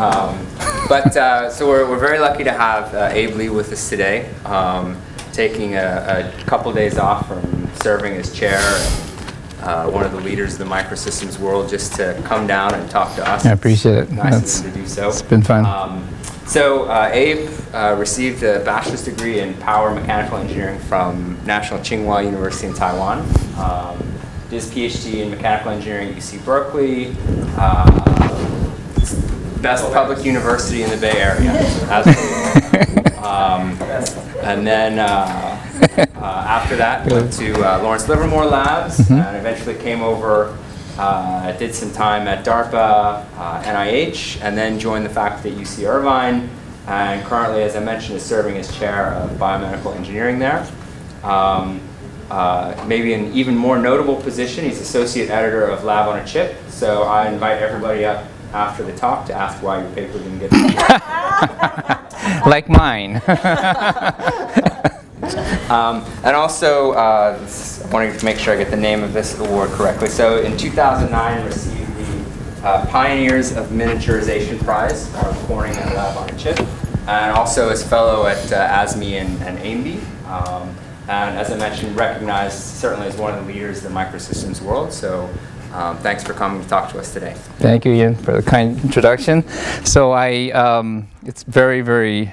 Um, but uh, so we're, we're very lucky to have uh, Abe Lee with us today, um, taking a, a couple days off from serving as chair and uh, one of the leaders of the microsystems world just to come down and talk to us. I appreciate it. Nice That's- to do so. it's been fun. Um, so uh, Abe uh, received a bachelor's degree in power mechanical engineering from National Tsing Hua University in Taiwan. Um, did his PhD in mechanical engineering at UC Berkeley. Uh, best public university in the Bay Area. Absolutely. um, and then uh, uh, after that, went to uh, Lawrence Livermore Labs and eventually came over. Uh, did some time at DARPA, uh, NIH, and then joined the faculty at UC Irvine. And currently, as I mentioned, is serving as chair of biomedical engineering there. Um, uh, maybe an even more notable position, he's associate editor of Lab on a Chip. So I invite everybody up after the talk to ask why your paper didn't get. like mine. Um, and also, uh, this- I wanted to make sure I get the name of this award correctly. So in 2009, received the uh, Pioneers of Miniaturization Prize of Corning and Lab on a Chip, and also as fellow at uh, ASME and, and AIMBE. Um, and as I mentioned, recognized certainly as one of the leaders of the microsystems world. So um, thanks for coming to talk to us today. Thank you, Ian, for the kind introduction. So I, um, it's very, very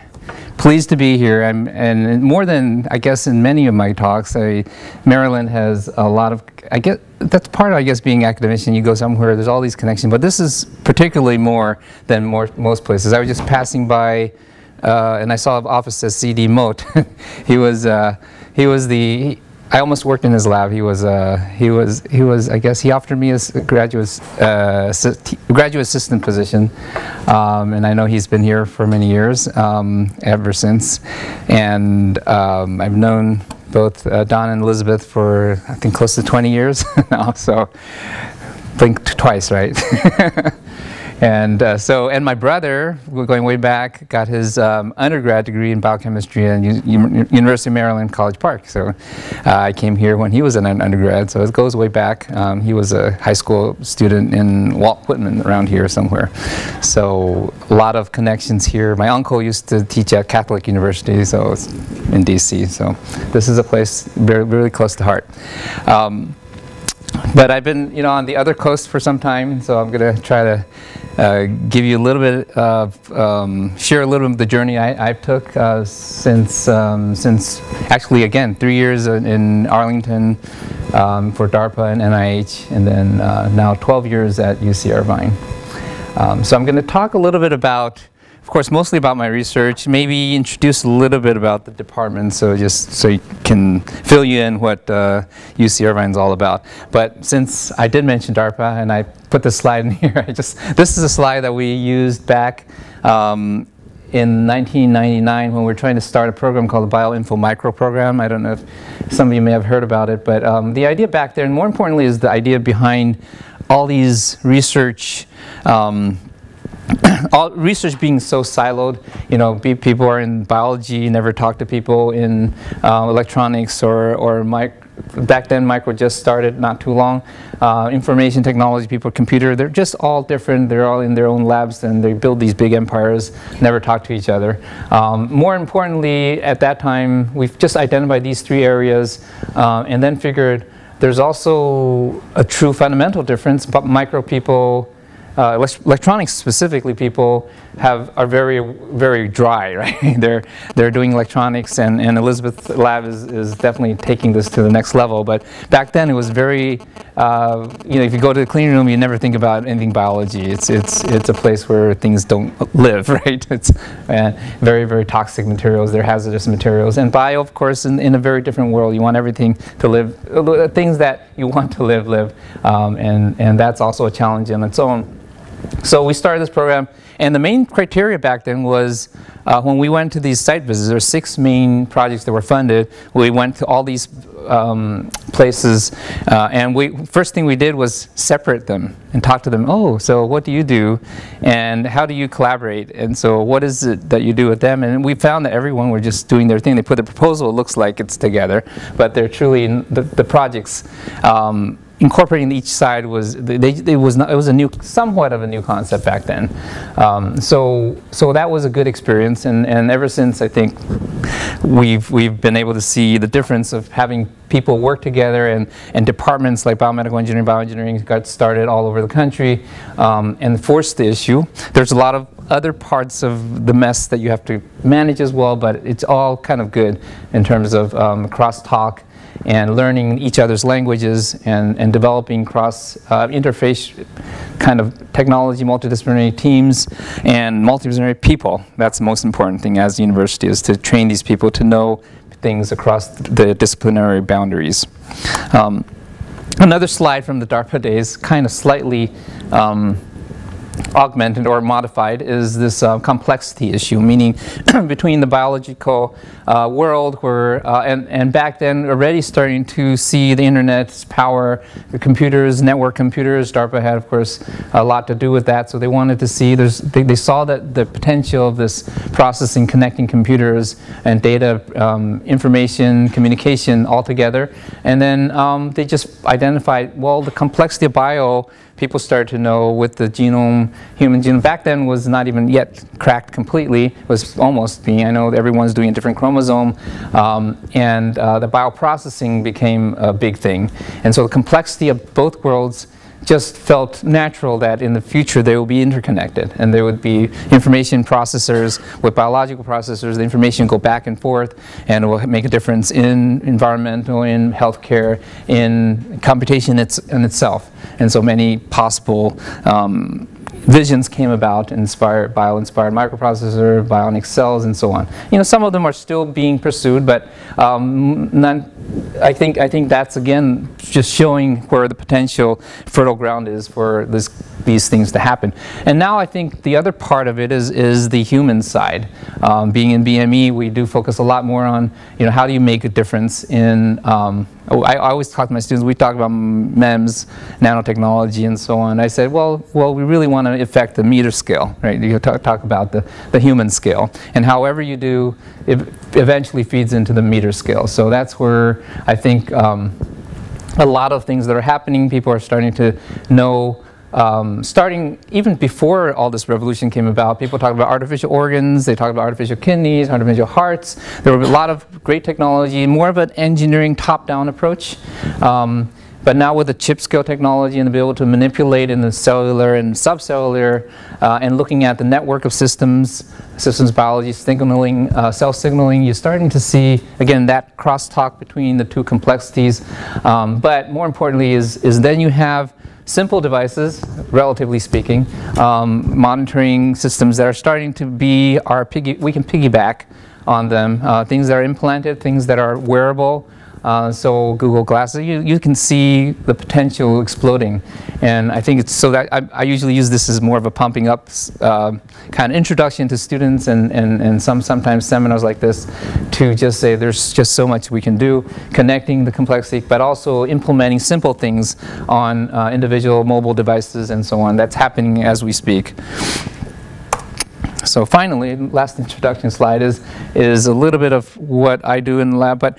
pleased to be here. I'm, and more than I guess in many of my talks, I, Maryland has a lot of. I guess, that's part of I guess being academician. You go somewhere, there's all these connections, but this is particularly more than more, most places. I was just passing by. Uh, and I saw office says C.D. Mote. he was uh, he was the I almost worked in his lab. He was uh, he was he was I guess he offered me a graduate uh, graduate assistant position, um, and I know he's been here for many years um, ever since, and um, I've known both uh, Don and Elizabeth for I think close to 20 years now. So blinked twice, right? And uh, so, and my brother, going way back, got his um, undergrad degree in biochemistry at U- University of Maryland, College Park. So, uh, I came here when he was an undergrad. So it goes way back. Um, he was a high school student in Walt Whitman around here somewhere. So a lot of connections here. My uncle used to teach at Catholic University, so it's in D.C. So this is a place very, really close to heart. Um, but I've been, you know, on the other coast for some time, so I'm going to try to uh, give you a little bit of, um, share a little bit of the journey I, I took uh, since, um, since actually, again, three years in, in Arlington um, for DARPA and NIH, and then uh, now 12 years at UC Irvine. Um, so I'm going to talk a little bit about, of course, mostly about my research, maybe introduce a little bit about the department, so just so you can fill you in what uh, UC Irvine's all about. But since I did mention DARPA, and I put this slide in here, I just this is a slide that we used back. Um, in 1999, when we were trying to start a program called the BioInfo Micro Program, I don't know if some of you may have heard about it, but um, the idea back there, and more importantly, is the idea behind all these research um, all research being so siloed, you know, people are in biology, never talk to people in uh, electronics or, or mic back then micro just started not too long. Uh, information technology, people, computer, they're just all different. They're all in their own labs and they build these big empires, never talk to each other. Um, more importantly, at that time, we've just identified these three areas uh, and then figured there's also a true fundamental difference, but micro people uh, electronics specifically people have are very very dry right? They're they're doing electronics and, and Elizabeth lab is, is definitely taking this to the next level. But back then it was very uh, you know if you go to the clean room you never think about anything biology. It's it's it's a place where things don't live right? It's uh, very very toxic materials they're hazardous materials. And bio of course in, in a very different world. You want everything to live uh, things that you want to live live. Um, and and that's also a challenge in its own so we started this program, and the main criteria back then was uh, when we went to these site visits, there were six main projects that were funded. We went to all these um, places, uh, and we first thing we did was separate them and talk to them. Oh, so what do you do, and how do you collaborate, and so what is it that you do with them? And we found that everyone were just doing their thing. They put the proposal, it looks like it's together, but they're truly the, the projects. Um, incorporating each side was they, it was not, it was a new somewhat of a new concept back then. Um, so so that was a good experience, and, and ever since I think we've we've been able to see the difference of having people work together and, and departments like biomedical engineering, bioengineering got started all over the country um, and forced the issue. There's a lot of other parts of the mess that you have to manage as well, but it's all kind of good in terms of um, crosstalk and learning each other's languages and, and developing cross uh, interface kind of technology, multidisciplinary teams and multidisciplinary people. That's the most important thing as a university is to train these people to know things across the disciplinary boundaries. Um, another slide from the DARPA days, kind of slightly um, augmented or modified is this uh, complexity issue, meaning between the biological uh, world where, uh, and, and back then already starting to see the internet's power, the computers, network computers, DARPA had of course a lot to do with that, so they wanted to see, there's, they, they saw that the potential of this processing, connecting computers and data, um, information, communication all together, and then um, they just identified, well, the complexity of bio people started to know with the genome, human genome, back then was not even yet cracked completely, it was almost being, I know everyone's doing a different chromosome, um, and uh, the bioprocessing became a big thing. And so the complexity of both worlds just felt natural that in the future they will be interconnected and there would be information processors with biological processors, the information go back and forth and it will make a difference in environmental, in healthcare, in computation it's, in itself. And so many possible um, visions came about, inspired, bio-inspired microprocessor, bionic cells, and so on. You know, some of them are still being pursued, but um, none, I think I think that's again just showing where the potential fertile ground is for this, these things to happen. And now I think the other part of it is is the human side. Um, being in BME, we do focus a lot more on you know how do you make a difference in um, I, I, always talk to my students, we talk about MEMS, nanotechnology, and so on. I said, well, well, we really want to affect the meter scale, right? You talk, talk about the, the human scale. And however you do, it eventually feeds into the meter scale. So that's where I think um, a lot of things that are happening, people are starting to know um, starting even before all this revolution came about, people talked about artificial organs, they talked about artificial kidneys, artificial hearts. There were a lot of great technology, more of an engineering top-down approach. Um, but now with the chip scale technology and be able to manipulate in the cellular and subcellular uh, and looking at the network of systems, systems biology, signaling, uh, cell signaling, you're starting to see, again, that crosstalk between the two complexities. Um, but more importantly is, is then you have simple devices, relatively speaking, um, monitoring systems that are starting to be our piggy, we can piggyback on them, uh, things that are implanted, things that are wearable, uh, so Google Glasses, you, you can see the potential exploding. And I think it's so that I, I usually use this as more of a pumping up uh, kind of introduction to students and, and, and some sometimes seminars like this to just say there's just so much we can do, connecting the complexity, but also implementing simple things on uh, individual mobile devices and so on. That's happening as we speak. So finally, last introduction slide is, is a little bit of what I do in the lab, but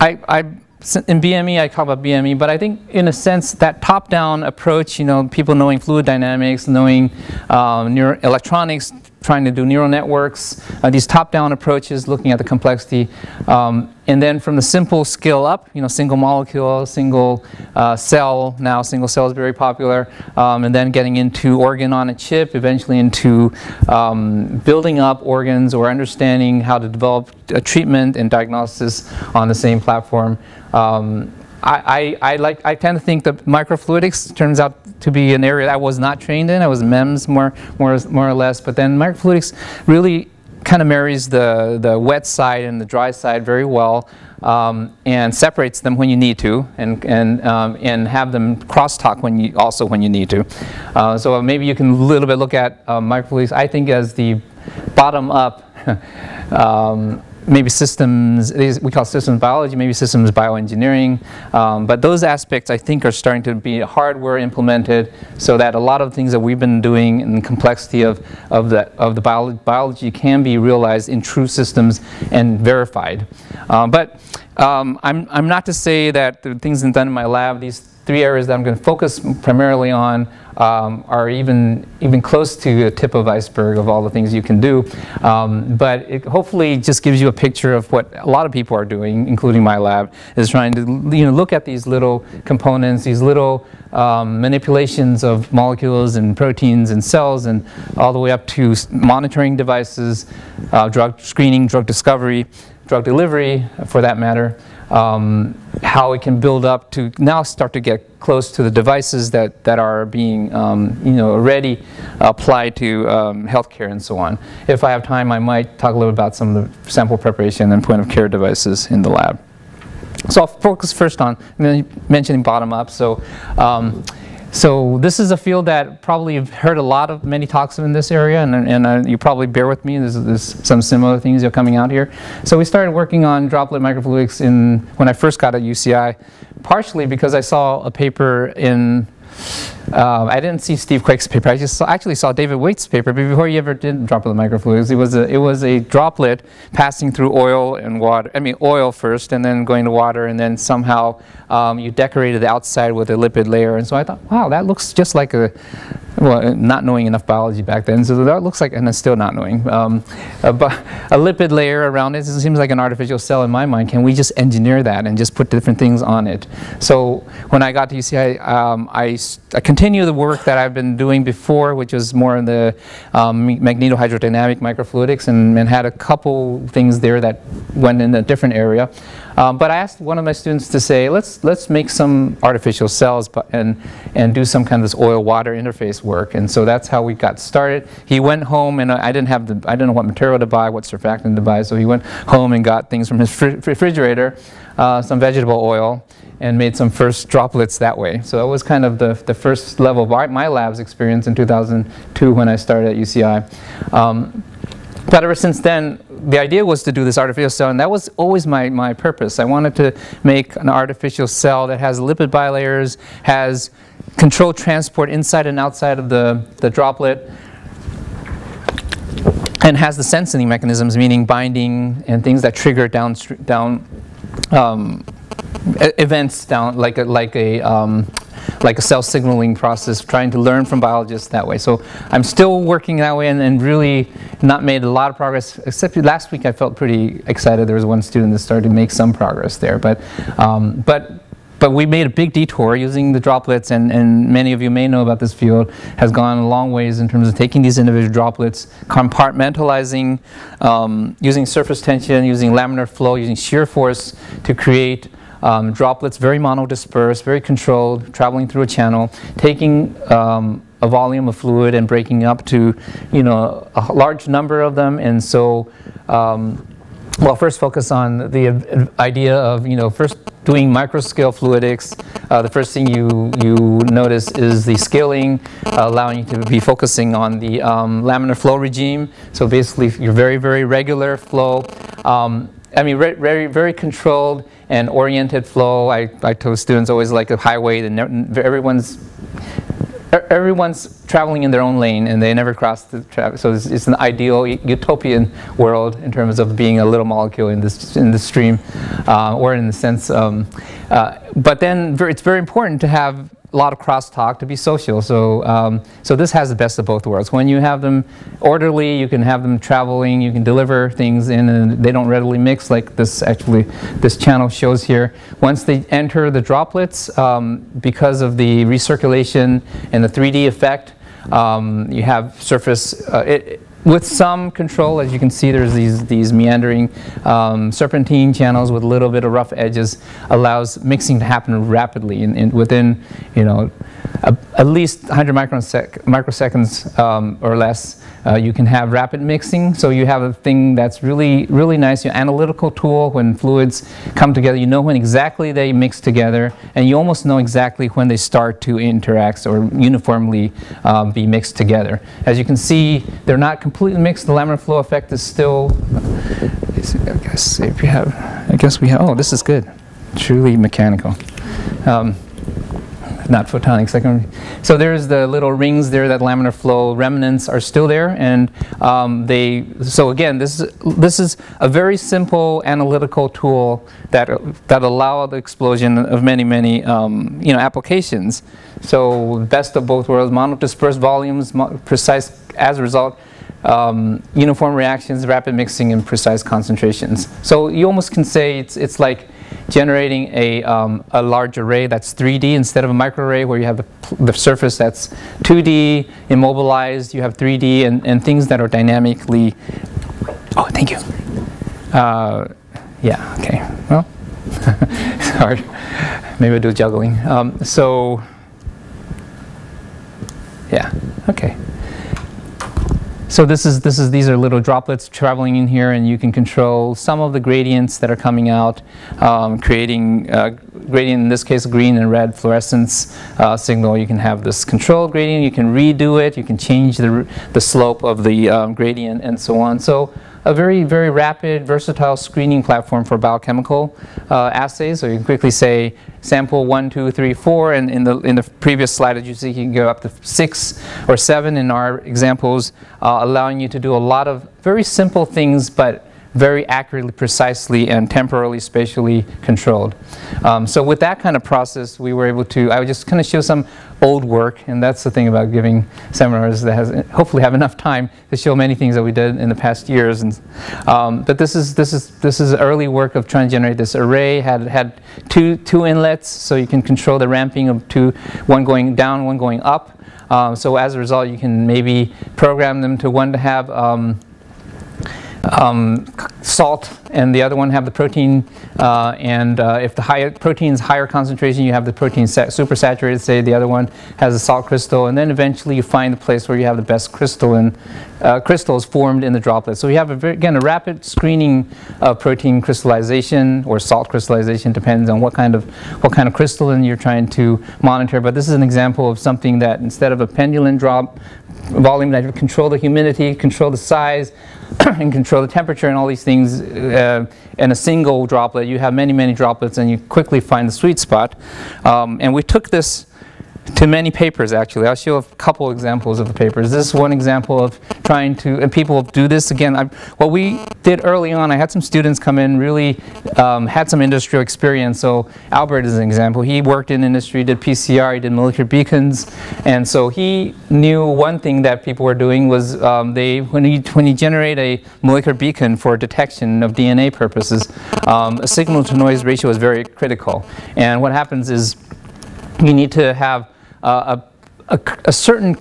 I, I, in BME, I talk about BME, but I think in a sense that top-down approach, you know, people knowing fluid dynamics, knowing um, electronics, trying to do neural networks, uh, these top-down approaches, looking at the complexity, um, and then from the simple scale up, you know, single molecule, single uh, cell, now single cell is very popular, um, and then getting into organ on a chip, eventually into um, building up organs or understanding how to develop a treatment and diagnosis on the same platform. Um, I, I, I, like, I tend to think that microfluidics turns out to be an area I was not trained in. I was MEMS more, more, more or less, but then microfluidics really kind of marries the, the wet side and the dry side very well um, and separates them when you need to and, and, um, and have them crosstalk when you, also when you need to. Uh, so maybe you can a little bit look at uh, microfluidics, I think as the bottom up um, maybe systems, we call systems biology, maybe systems bioengineering. Um, but those aspects I think are starting to be hardware implemented so that a lot of things that we've been doing and the complexity of, of the, of the bio biology can be realized in true systems and verified. Um, but um, I'm, I'm not to say that the things done in my lab, these three areas that I'm going to focus primarily on um, are even even close to the tip of iceberg of all the things you can do. Um, but it hopefully just gives you a picture of what a lot of people are doing, including my lab, is trying to you know look at these little components, these little um, manipulations of molecules and proteins and cells, and all the way up to monitoring devices, uh, drug screening, drug discovery, drug delivery, for that matter um, how it can build up to now start to get close to the devices that, that are being um, you know, already applied to um, healthcare and so on. If I have time, I might talk a little about some of the sample preparation and point of care devices in the lab. So I'll focus first on mentioning bottom up. So um, so this is a field that probably you've heard a lot of many talks in this area, and, and uh, you probably bear with me. There's, there's, some similar things are coming out here. So we started working on droplet microfluidics in when I first got at UCI, partially because I saw a paper in uh, I didn't see Steve Quake's paper. I just saw, actually saw David Weitz's paper before he ever did droplet microfluidics. It was a it was a droplet passing through oil and water. I mean oil first, and then going to water, and then somehow um, you decorated the outside with a lipid layer. And so I thought, wow, that looks just like a well, not knowing enough biology back then, so that looks like, and it's still not knowing, um, a, a, lipid layer around it. It seems like an artificial cell in my mind. Can we just engineer that and just put different things on it? So when I got to UCI, um, I, I continue the work that I've been doing before, which was more in the um, magnetohydrodynamic microfluidics, and, and had a couple things there that went in a different area. Um, but I asked one of my students to say, let's, let's make some artificial cells but, and, and do some kind of this oil-water interface work. And so that's how we got started. He went home, and I didn't have the, I didn't know what material to buy, what surfactant to buy, so he went home and got things from his refrigerator, uh, some vegetable oil, and made some first droplets that way. So that was kind of the, the first level of my lab's experience in 2002 when I started at UCI. Um, but ever since then, the idea was to do this artificial cell, and that was always my, my purpose. I wanted to make an artificial cell that has lipid bilayers, has controlled transport inside and outside of the, the droplet, and has the sensing mechanisms, meaning binding and things that trigger down, down um, events down like a, like a um, like a cell signaling process, trying to learn from biologists that way. So I'm still working that way and, and really not made a lot of progress, except last week I felt pretty excited. There was one student that started to make some progress there. But, um, but but we made a big detour using the droplets, and, and many of you may know about this field, has gone a long ways in terms of taking these individual droplets, compartmentalizing, um, using surface tension, using laminar flow, using shear force to create um, droplets very monodispersed, very controlled, traveling through a channel, taking um, a volume of fluid and breaking up to, you know, a large number of them. And so, um, well, first focus on the idea of, you know, first doing microscale fluidics. Uh, the first thing you, you notice is the scaling, uh, allowing you to be focusing on the um, laminar flow regime. So basically, your very, very regular flow. Um, I mean, very, very controlled and oriented flow. I, I told students always like a highway, and everyone's everyone's traveling in their own lane and they never cross the traffic. So it's, it's, an ideal utopian world in terms of being a little molecule in this in the stream, uh, or in the sense. Um, uh, but then it's very important to have a lot of crosstalk to be social. So, um, so this has the best of both worlds. When you have them orderly, you can have them traveling, you can deliver things in and they don't readily mix like this actually, this channel shows here. Once they enter the droplets, um, because of the recirculation and the 3D effect, um, you have surface, uh, it, with some control, as you can see, there's these, these meandering um, serpentine channels with a little bit of rough edges, allows mixing to happen rapidly in, in within, you know, a, at least 100 microsec microseconds um, or less. Uh, you can have rapid mixing, so you have a thing that's really, really nice. Your analytical tool, when fluids come together, you know when exactly they mix together, and you almost know exactly when they start to interact or uniformly um, be mixed together. As you can see, they're not completely mixed. The laminar flow effect is still, I guess if you have, I guess we have, oh, this is good. Truly mechanical. Um, not photonic second. So there's the little rings there that laminar flow remnants are still there, and um, they. So again, this is this is a very simple analytical tool that that allow the explosion of many many um, you know applications. So best of both worlds: monodispersed volumes, precise as a result. Um, uniform reactions, rapid mixing, and precise concentrations. So you almost can say it's, it's like generating a, um, a large array that's 3D instead of a microarray where you have the, the surface that's 2D, immobilized, you have 3D, and, and things that are dynamically. Oh, thank you. Uh, yeah, okay. Well, sorry. Maybe I'll do juggling. Um, so, yeah, okay. So this is, this is, these are little droplets traveling in here and you can control some of the gradients that are coming out, um, creating uh, gradient, in this case green and red fluorescence uh, signal. You can have this control gradient, you can redo it, you can change the, the slope of the um, gradient and so on. So a very, very rapid, versatile screening platform for biochemical uh, assays. So you can quickly say sample one, two, three, four, and in the, in the previous slide that you see, you can go up to six or seven in our examples, uh, allowing you to do a lot of very simple things, but very accurately, precisely, and temporally, spatially controlled. Um, so with that kind of process, we were able to, I would just kind of show some old work, and that's the thing about giving seminars that has hopefully have enough time to show many things that we did in the past years. And, um, but this is, this, is, this is early work of trying to generate this array, had, had two, two inlets, so you can control the ramping of two, one going down, one going up. Um, so as a result, you can maybe program them to one to have um, um, salt and the other one have the protein uh, and uh, if the higher protein's higher concentration you have the protein super saturated say the other one has a salt crystal and then eventually you find the place where you have the best crystalline uh, crystals formed in the droplet. So we have a very, again a rapid screening of protein crystallization or salt crystallization depends on what kind of what kind of crystalline you're trying to monitor but this is an example of something that instead of a pendulum drop volume that control the humidity control the size and control the temperature and all these things uh, in a single droplet. You have many, many droplets and you quickly find the sweet spot. Um, and we took this to many papers actually. I'll show a couple examples of the papers. This is one example of trying to, and people do this again. I, what we did early on, I had some students come in, really um, had some industrial experience. So Albert is an example. He worked in industry, did PCR, he did molecular beacons. And so he knew one thing that people were doing was um, they, when you, when you generate a molecular beacon for detection of DNA purposes, um, a signal to noise ratio is very critical. And what happens is you need to have uh, a, a, a, certain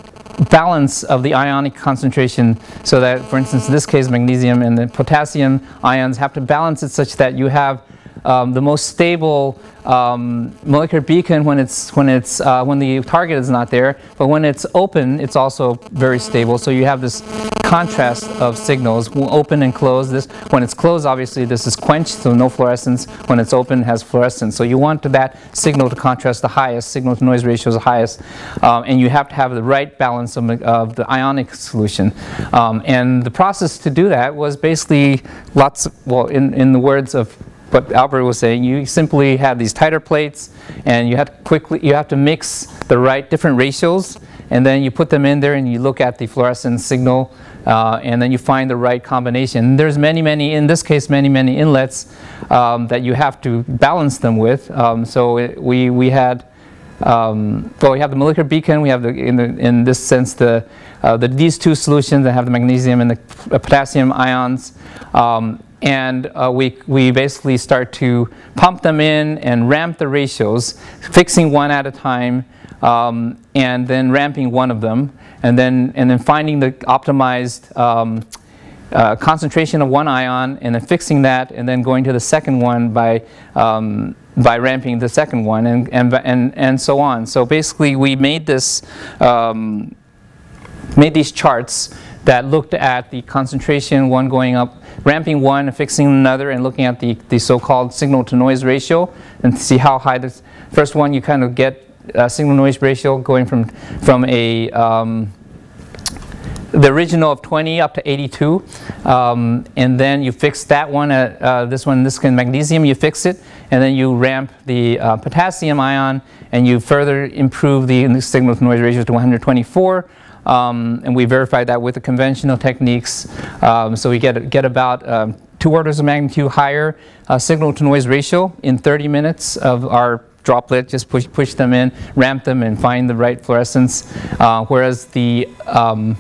balance of the ionic concentration so that, for instance, in this case, magnesium and the potassium ions have to balance it such that you have um, the most stable um, molecular beacon when it's when it's uh, when the target is not there, but when it's open, it's also very stable. So you have this contrast of signals, open and closed. This when it's closed, obviously this is quenched, so no fluorescence. When it's open, it has fluorescence. So you want that signal to contrast the highest, signal to noise ratio is the highest, um, and you have to have the right balance of, of the ionic solution. Um, and the process to do that was basically lots. Of, well, in in the words of what Albert was saying, you simply have these titer plates and you have to quickly, you have to mix the right different ratios and then you put them in there and you look at the fluorescence signal uh, and then you find the right combination. There's many, many, in this case, many, many inlets um, that you have to balance them with. Um, so it, we, we had, um, well, we have the molecular beacon, we have the, in, the, in this sense, the, uh, the, these two solutions that have the magnesium and the potassium ions. Um, and uh, we, we basically start to pump them in and ramp the ratios, fixing one at a time, um, and then ramping one of them, and then, and then finding the optimized um, uh, concentration of one ion, and then fixing that, and then going to the second one by, um, by ramping the second one, and, and, and, and so on. So basically, we made this, um, made these charts that looked at the concentration, one going up, ramping one, fixing another, and looking at the, the so-called signal-to-noise ratio, and see how high this first one you kind of get signal-noise ratio going from from a um, the original of 20 up to 82, um, and then you fix that one at uh, this one, this can magnesium, you fix it, and then you ramp the uh, potassium ion, and you further improve the signal to noise ratio to 124. Um, and we verified that with the conventional techniques. Um, so we get, get about um, two orders of magnitude higher uh, signal to noise ratio in 30 minutes of our droplet, just push, push them in, ramp them, and find the right fluorescence. Uh, whereas the um,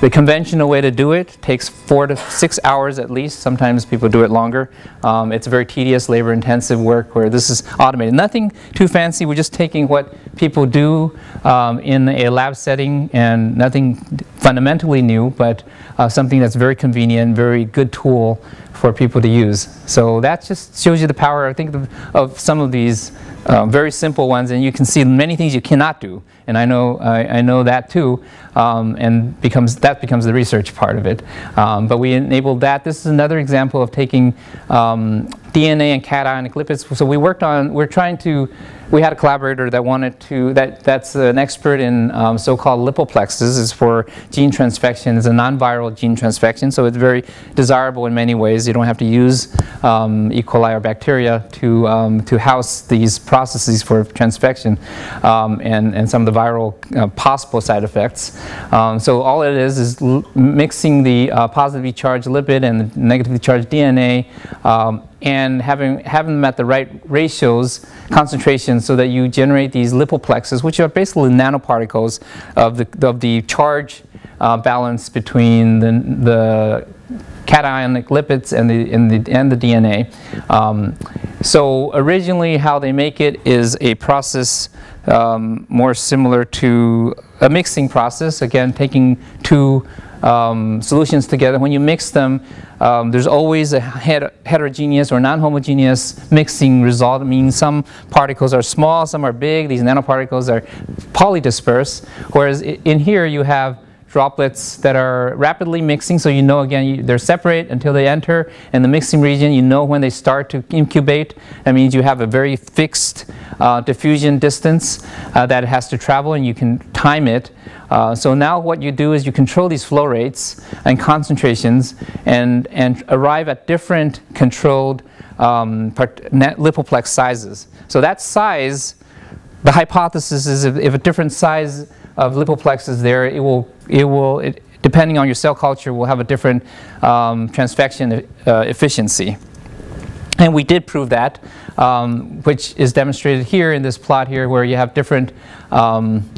the conventional way to do it takes four to six hours at least. Sometimes people do it longer. Um, it's very tedious, labor intensive work where this is automated. Nothing too fancy. We're just taking what people do um, in a lab setting and nothing fundamentally new, but uh, something that's very convenient, very good tool for people to use. So that just shows you the power, I think, of, of some of these uh, very simple ones, and you can see many things you cannot do. And I know, I, I know that too, um, and becomes, that becomes the research part of it. Um, but we enabled that. This is another example of taking um, DNA and cationic lipids. So we worked on, we're trying to we had a collaborator that wanted to, that, that's an expert in um, so-called lipoplexes, is for gene transfection, it's a non-viral gene transfection, so it's very desirable in many ways. You don't have to use um, E. coli or bacteria to, um, to house these processes for transfection and, and some of the viral uh, possible side effects. Um, so all it is is mixing the uh, positively charged lipid and the negatively charged DNA um, and having, having them at the right ratios, concentrations, so that you generate these lipoplexes, which are basically nanoparticles of the, of the charge uh, balance between the, the cationic lipids and the, and the, the DNA. Um, so originally how they make it is a process um, more similar to a mixing process, again taking two um, solutions together. When you mix them, um, there's always a heterogeneous or non-homogeneous mixing result, meaning some particles are small, some are big, these nanoparticles are polydispersed, whereas in here you have droplets that are rapidly mixing, so you know again they're separate until they enter in the mixing region. You know when they start to incubate. That means you have a very fixed uh, diffusion distance uh, that has to travel, and you can time it. Uh, so now what you do is you control these flow rates and concentrations, and and arrive at different controlled um, lipoplex sizes. So that size, the hypothesis is if, if a different size of lipoplex is there, it will, it will it, depending on your cell culture, will have a different um, transfection uh, efficiency. And we did prove that, um, which is demonstrated here in this plot here where you have different, um,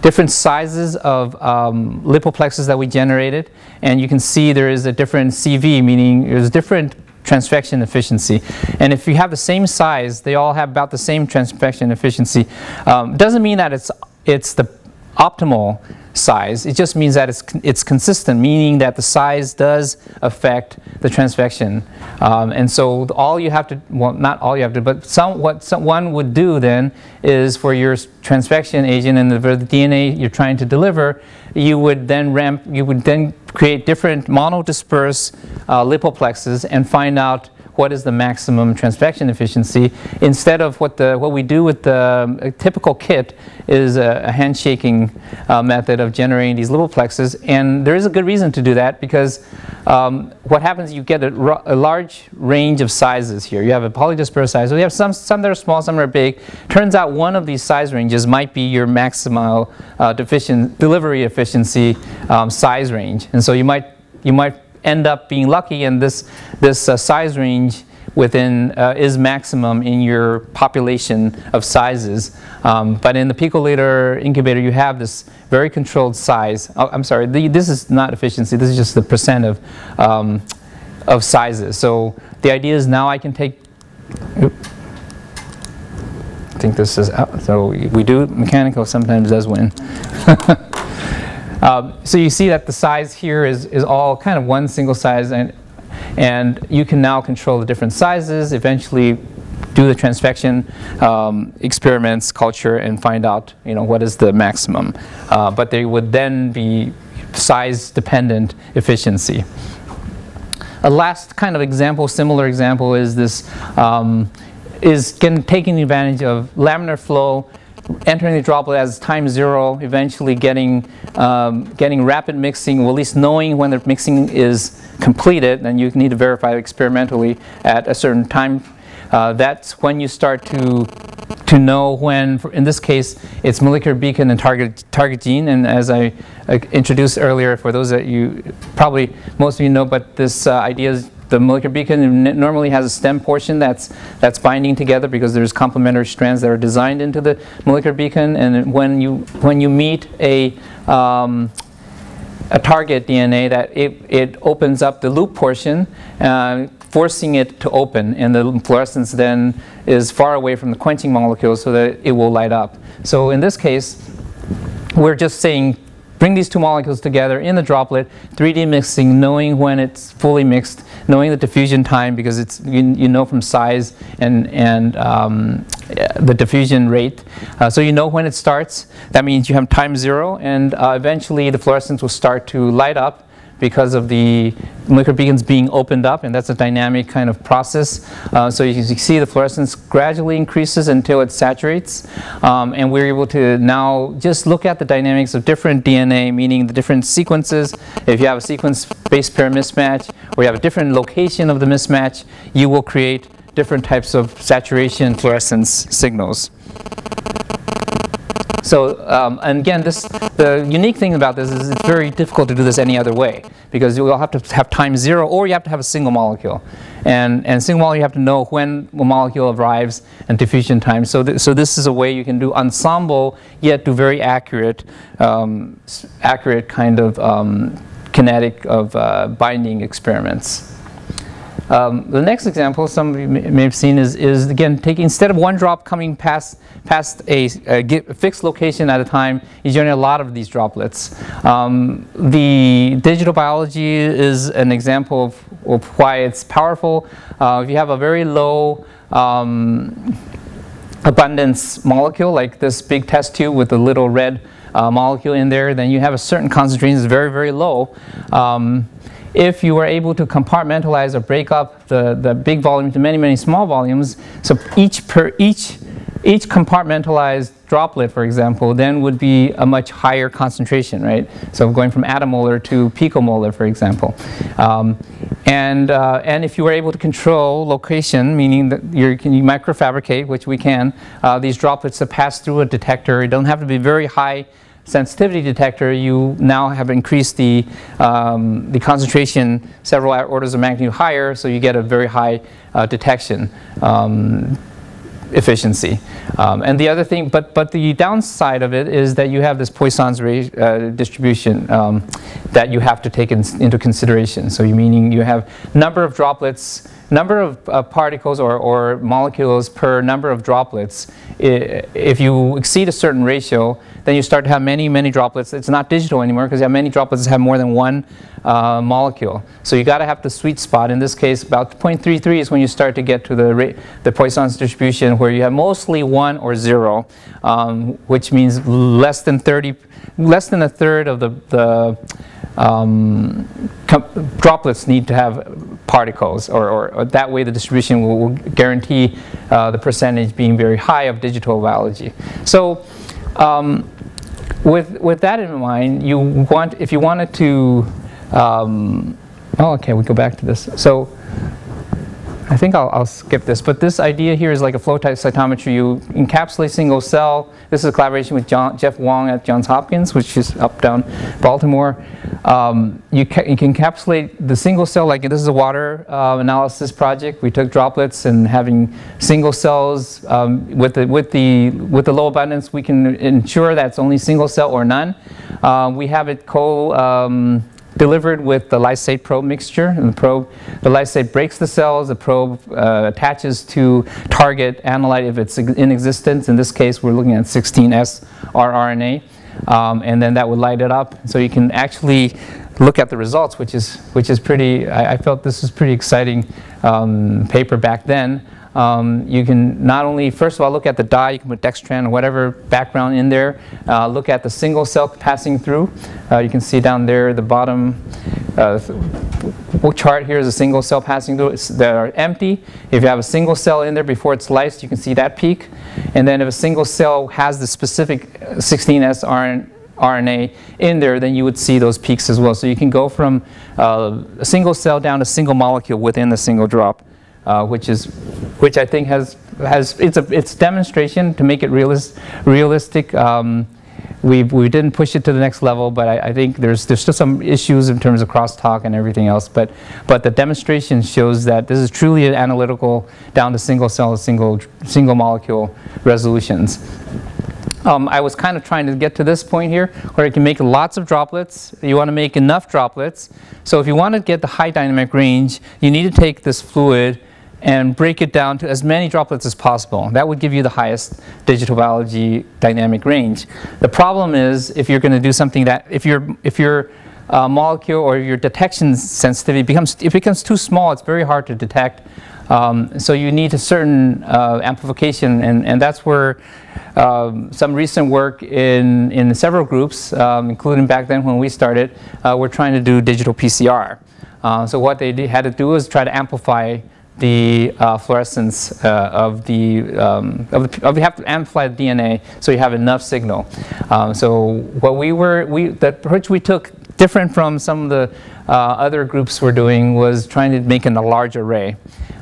different sizes of um, lipoplexes that we generated. And you can see there is a different CV, meaning there's different transfection efficiency. And if you have the same size, they all have about the same transfection efficiency. Um, doesn't mean that it's, it's the optimal size. It just means that it's, it's consistent, meaning that the size does affect the transfection. Um, and so all you have to, well, not all you have to, but some, what one would do then is for your transfection agent and the, the DNA you're trying to deliver, you would then ramp, you would then create different monodisperse uh, lipoplexes and find out what is the maximum transfection efficiency instead of what the what we do with the typical kit is a, a handshaking uh, method of generating these lipoplexes and there is a good reason to do that because um, what happens you get a, a, large range of sizes here. You have a polydispersed size. So you have some some that are small some are big. Turns out one of these size ranges might be your maximal uh, deficient delivery efficiency um, size range. And so you might you might end up being lucky and this, this uh, size range within uh, is maximum in your population of sizes. Um, but in the picoliter incubator, you have this very controlled size. Oh, I'm sorry, the, this is not efficiency. This is just the percent of, um, of sizes. So the idea is now I can take, oops, I think this is out. So we do mechanical sometimes does win. Um, so you see that the size here is, is all kind of one single size and, and you can now control the different sizes, eventually do the transfection um, experiments, culture, and find out you know, what is the maximum. Uh, but they would then be size-dependent efficiency. A last kind of example, similar example, is this um, is taking advantage of laminar flow entering the droplet as time zero, eventually getting, um, getting rapid mixing, or at least knowing when the mixing is completed, and you need to verify experimentally at a certain time. Uh, that's when you start to to know when, in this case, it's molecular beacon and target, target gene. And as I introduced earlier, for those that you probably most of you know, but this uh, idea is the molecular beacon normally has a stem portion that's that's binding together because there's complementary strands that are designed into the molecular beacon. And when you when you meet a um, a target DNA that it, it opens up the loop portion, uh, forcing it to open, and the fluorescence then is far away from the quenching molecule so that it will light up. So in this case, we're just saying bring these two molecules together in the droplet, 3D mixing, knowing when it's fully mixed, knowing the diffusion time because it's you, you know from size and, and um, the diffusion rate. Uh, so you know when it starts. That means you have time zero and uh, eventually the fluorescence will start to light up because of the molecular beacons being opened up, and that's a dynamic kind of process. Uh, so you, can see the fluorescence gradually increases until it saturates, um, and we're able to now just look at the dynamics of different DNA, meaning the different sequences. If you have a sequence base pair mismatch, or you have a different location of the mismatch, you will create different types of saturation fluorescence signals. So, um, and again, this, the unique thing about this is it's very difficult to do this any other way because you'll have to have time zero or you have to have a single molecule. And, and single molecule, you have to know when a molecule arrives and diffusion time. So, th so this is a way you can do ensemble, yet do very accurate, um, accurate kind of um, kinetic of uh, binding experiments. Um, the next example, some of you may have seen, is, is again taking instead of one drop coming past past a, a fixed location at a time, you generate a lot of these droplets. Um, the digital biology is an example of, of why it's powerful. Uh, if you have a very low um, abundance molecule, like this big test tube with a little red uh, molecule in there, then you have a certain concentration that's very, very low. Um, if you were able to compartmentalize or break up the, the big volume into many, many small volumes, so each, per, each, each compartmentalized droplet, for example, then would be a much higher concentration, right? So going from attomolar to picomolar, for example. Um, and, uh, and if you were able to control location, meaning that you can you microfabricate, which we can, uh, these droplets to pass through a detector, it don't have to be very high sensitivity detector, you now have increased the, um, the concentration several orders of magnitude higher, so you get a very high uh, detection um, efficiency. Um, and the other thing, but, but the downside of it is that you have this Poisson's uh, distribution um, that you have to take in, into consideration. So you meaning you have number of droplets number of uh, particles or, or molecules per number of droplets, if you exceed a certain ratio, then you start to have many, many droplets. It's not digital anymore because you have many droplets that have more than one uh, molecule. So you got to have the sweet spot. In this case, about 0.33 is when you start to get to the, the Poisson's distribution where you have mostly one or zero, um, which means less than 30, less than a third of the, the um, droplets need to have particles, or, or, or, that way the distribution will, will guarantee uh, the percentage being very high of digital biology. So um, with, with that in mind, you want, if you wanted to, um, oh, okay, we go back to this. So I think I'll, I'll, skip this, but this idea here is like a flow type cytometry. You encapsulate single cell. This is a collaboration with John, Jeff Wang at Johns Hopkins, which is up down Baltimore. Um, you, you, can encapsulate the single cell, like this is a water uh, analysis project. We took droplets and having single cells um, with, the, with, the, with the low abundance, we can ensure that it's only single cell or none. Uh, we have it co um, delivered with the lysate probe mixture. And the probe, the lysate breaks the cells, the probe uh, attaches to target analyte if it's in existence. In this case, we're looking at 16S rRNA. Um, and then that would light it up. So you can actually look at the results, which is, which is pretty, I, I felt this was pretty exciting um, paper back then. Um, you can not only, first of all, look at the dye, you can put dextran or whatever background in there. Uh, look at the single cell passing through. Uh, you can see down there the bottom uh, chart here is a single cell passing through it's, that are empty. If you have a single cell in there before it's lysed, you can see that peak. And then if a single cell has the specific 16S RNA, RNA in there, then you would see those peaks as well. So you can go from uh, a single cell down to single molecule within the single drop, uh, which is, which I think has has it's a it's demonstration to make it realist, realistic. Um, we, we didn't push it to the next level, but I, I, think there's, there's still some issues in terms of crosstalk and everything else. But, but the demonstration shows that this is truly an analytical down to single cell, single, single molecule resolutions. Um, I was kind of trying to get to this point here where you can make lots of droplets. You want to make enough droplets. So if you want to get the high dynamic range, you need to take this fluid and break it down to as many droplets as possible. That would give you the highest digital biology dynamic range. The problem is if you're going to do something that, if, you if your uh, molecule or your detection sensitivity becomes, it becomes too small, it's very hard to detect. Um, so you need a certain uh, amplification, and, and that's where um, some recent work in, in several groups, um, including back then when we started, uh, we're trying to do digital PCR. Uh, so what they had to do was try to amplify the uh, fluorescence uh, of the, um, of the, of, you have to amplify the DNA so you have enough signal. Um, so what we were, we, the approach we took different from some of the uh, other groups were doing was trying to make an, a large array.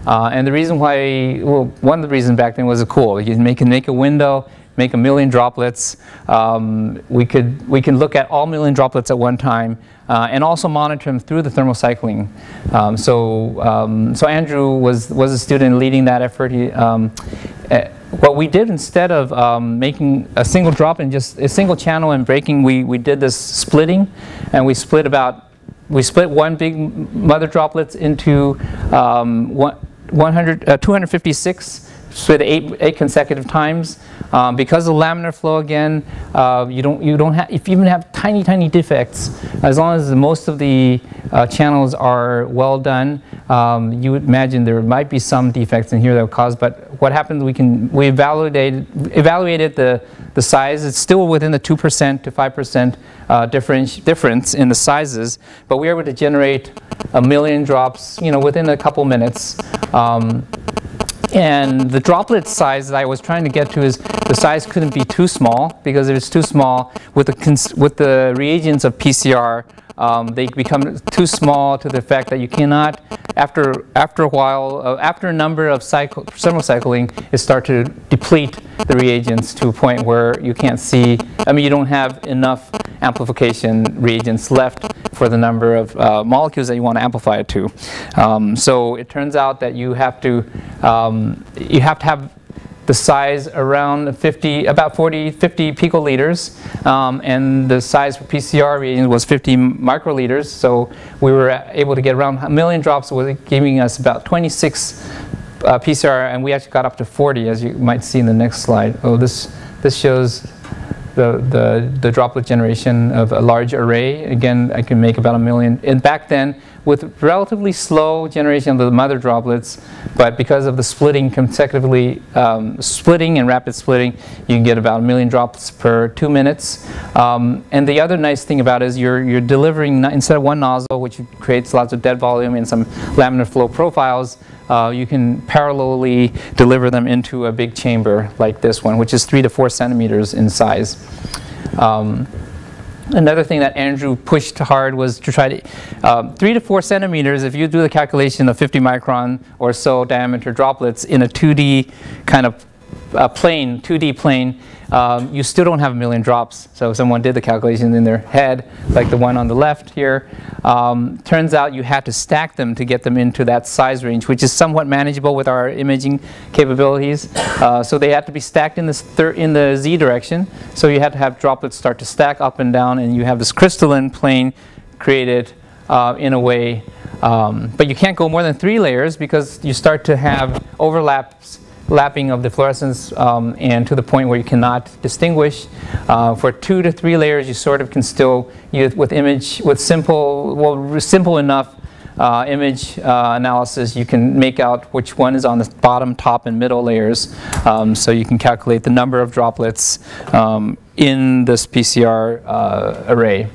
Uh, and the reason why, well, one of the reasons back then was cool. You can make, make a window, make a million droplets. Um, we, could, we can look at all million droplets at one time uh, and also monitor them through the thermal cycling. Um, so, um, so Andrew was, was a student leading that effort. He, uh, what we did instead of um, making a single drop and just a single channel and breaking, we, we did this splitting and we split about, we split one big mother droplets into um, one, 100, uh, 256 split eight, eight consecutive times. Um, because of laminar flow again, uh, you don't you don't have if you even have tiny tiny defects, as long as most of the uh, channels are well done, um, you would imagine there might be some defects in here that would cause. But what happens? We can we evaluated evaluated the the size. It's still within the two percent to five percent uh, difference difference in the sizes, but we were able to generate a million drops, you know, within a couple minutes. Um, and the droplet size that I was trying to get to is the size couldn't be too small because if it's too small with the, with the reagents of PCR, um, they become too small to the effect that you cannot, after, after a while, uh, after a number of cycle, thermal cycling, it start to deplete the reagents to a point where you can't see, I mean, you don't have enough amplification reagents left for the number of uh, molecules that you want to amplify it to. Um, so it turns out that you have to, um, you have to have the size around 50, about 40, 50 picoliters, um, and the size for PCR reagent was 50 microliters. So we were able to get around a million drops, giving us about 26 uh, PCR, and we actually got up to 40, as you might see in the next slide. Oh, this this shows the, the, the droplet generation of a large array. Again, I can make about a million. And back then, with relatively slow generation of the mother droplets, but because of the splitting consecutively, um, splitting and rapid splitting, you can get about a million drops per two minutes. Um, and the other nice thing about it is you're, you're delivering, instead of one nozzle, which creates lots of dead volume and some laminar flow profiles, uh, you can parallelly deliver them into a big chamber like this one, which is three to four centimeters in size. Um, Another thing that Andrew pushed hard was to try to, uh, three to four centimeters, if you do the calculation of 50 micron or so diameter droplets in a 2D kind of uh, plane, 2D plane, um, you still don't have a million drops. So someone did the calculation in their head, like the one on the left here. Um, turns out you have to stack them to get them into that size range, which is somewhat manageable with our imaging capabilities. Uh, so they have to be stacked in, this in the z direction. So you have to have droplets start to stack up and down, and you have this crystalline plane created uh, in a way. Um, but you can't go more than three layers because you start to have overlaps lapping of the fluorescence um, and to the point where you cannot distinguish. Uh, for two to three layers, you sort of can still, use with image, with simple, well, simple enough uh, image uh, analysis, you can make out which one is on the bottom, top, and middle layers. Um, so you can calculate the number of droplets um, in this PCR uh, array.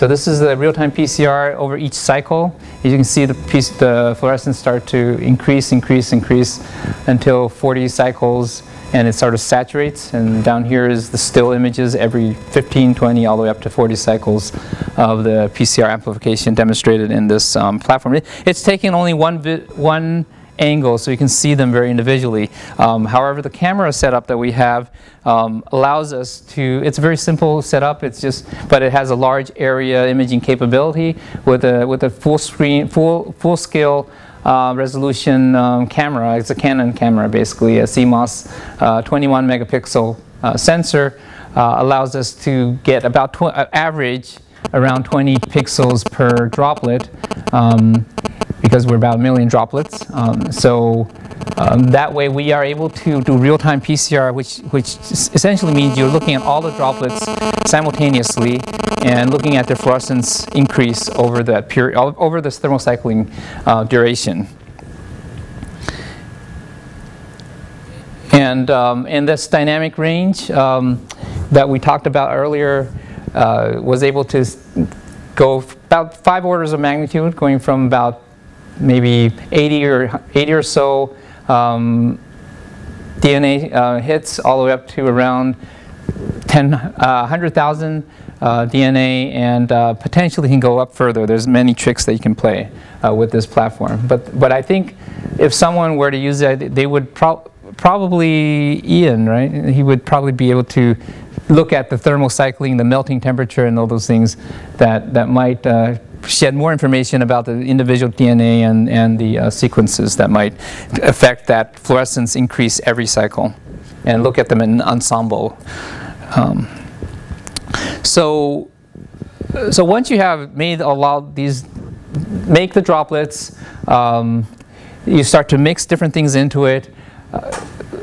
So this is the real-time PCR over each cycle. As you can see the, piece, the fluorescence start to increase, increase, increase until 40 cycles and it sort of saturates and down here is the still images every 15, 20, all the way up to 40 cycles of the PCR amplification demonstrated in this um, platform. It, it's taking only one, one angle so you can see them very individually. Um, however, the camera setup that we have um, allows us to, it's a very simple setup, it's just, but it has a large area imaging capability with a, with a full screen, full, full scale uh, resolution um, camera. It's a Canon camera basically, a CMOS uh, 21 megapixel uh, sensor uh, allows us to get about uh, average around 20 pixels per droplet um, because we're about a million droplets. Um, so um, that way we are able to do real-time PCR, which, which essentially means you're looking at all the droplets simultaneously and looking at their fluorescence increase over that period, over this thermocycling uh, duration. And, um, and this dynamic range um, that we talked about earlier uh, was able to go about five orders of magnitude, going from about maybe 80 or 80 or so um, DNA uh, hits all the way up to around 10, uh, 100,000 uh, DNA and uh, potentially can go up further. There's many tricks that you can play uh, with this platform. But, but I think if someone were to use it, they would pro probably, Ian, right? He would probably be able to look at the thermal cycling, the melting temperature, and all those things that, that might uh, shed more information about the individual DNA and, and the uh, sequences that might affect that fluorescence increase every cycle and look at them in ensemble. Um, so, so once you have made a lot these, make the droplets, um, you start to mix different things into it. Uh,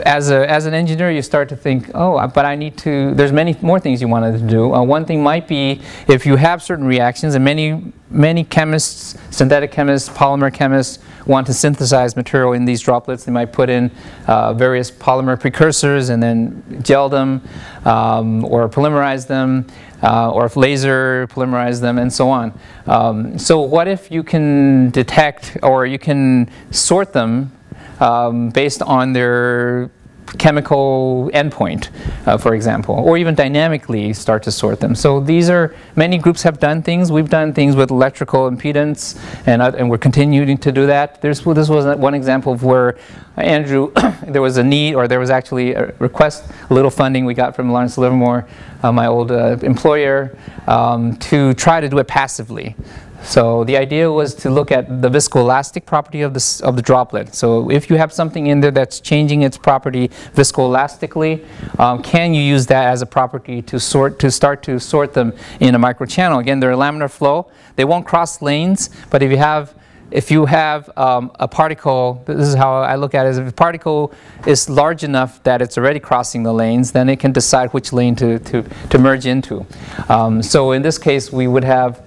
as, a, as an engineer, you start to think, oh, but I need to, there's many more things you wanted to do. Uh, one thing might be if you have certain reactions, and many, many chemists, synthetic chemists, polymer chemists, want to synthesize material in these droplets, they might put in uh, various polymer precursors and then gel them um, or polymerize them. Uh, or if laser polymerize them and so on. Um, so what if you can detect or you can sort them um, based on their chemical endpoint, uh, for example, or even dynamically start to sort them. So these are, many groups have done things. We've done things with electrical impedance, and, uh, and we're continuing to do that. There's, this was one example of where Andrew, there was a need, or there was actually a request, a little funding we got from Lawrence Livermore, uh, my old uh, employer, um, to try to do it passively. So the idea was to look at the viscoelastic property of, this, of the droplet. So if you have something in there that's changing its property viscoelastically, um, can you use that as a property to sort to start to sort them in a microchannel? Again, they're laminar flow. They won't cross lanes, but if you have if you have um, a particle, this is how I look at it, if a particle is large enough that it's already crossing the lanes, then it can decide which lane to, to, to merge into. Um, so in this case, we would have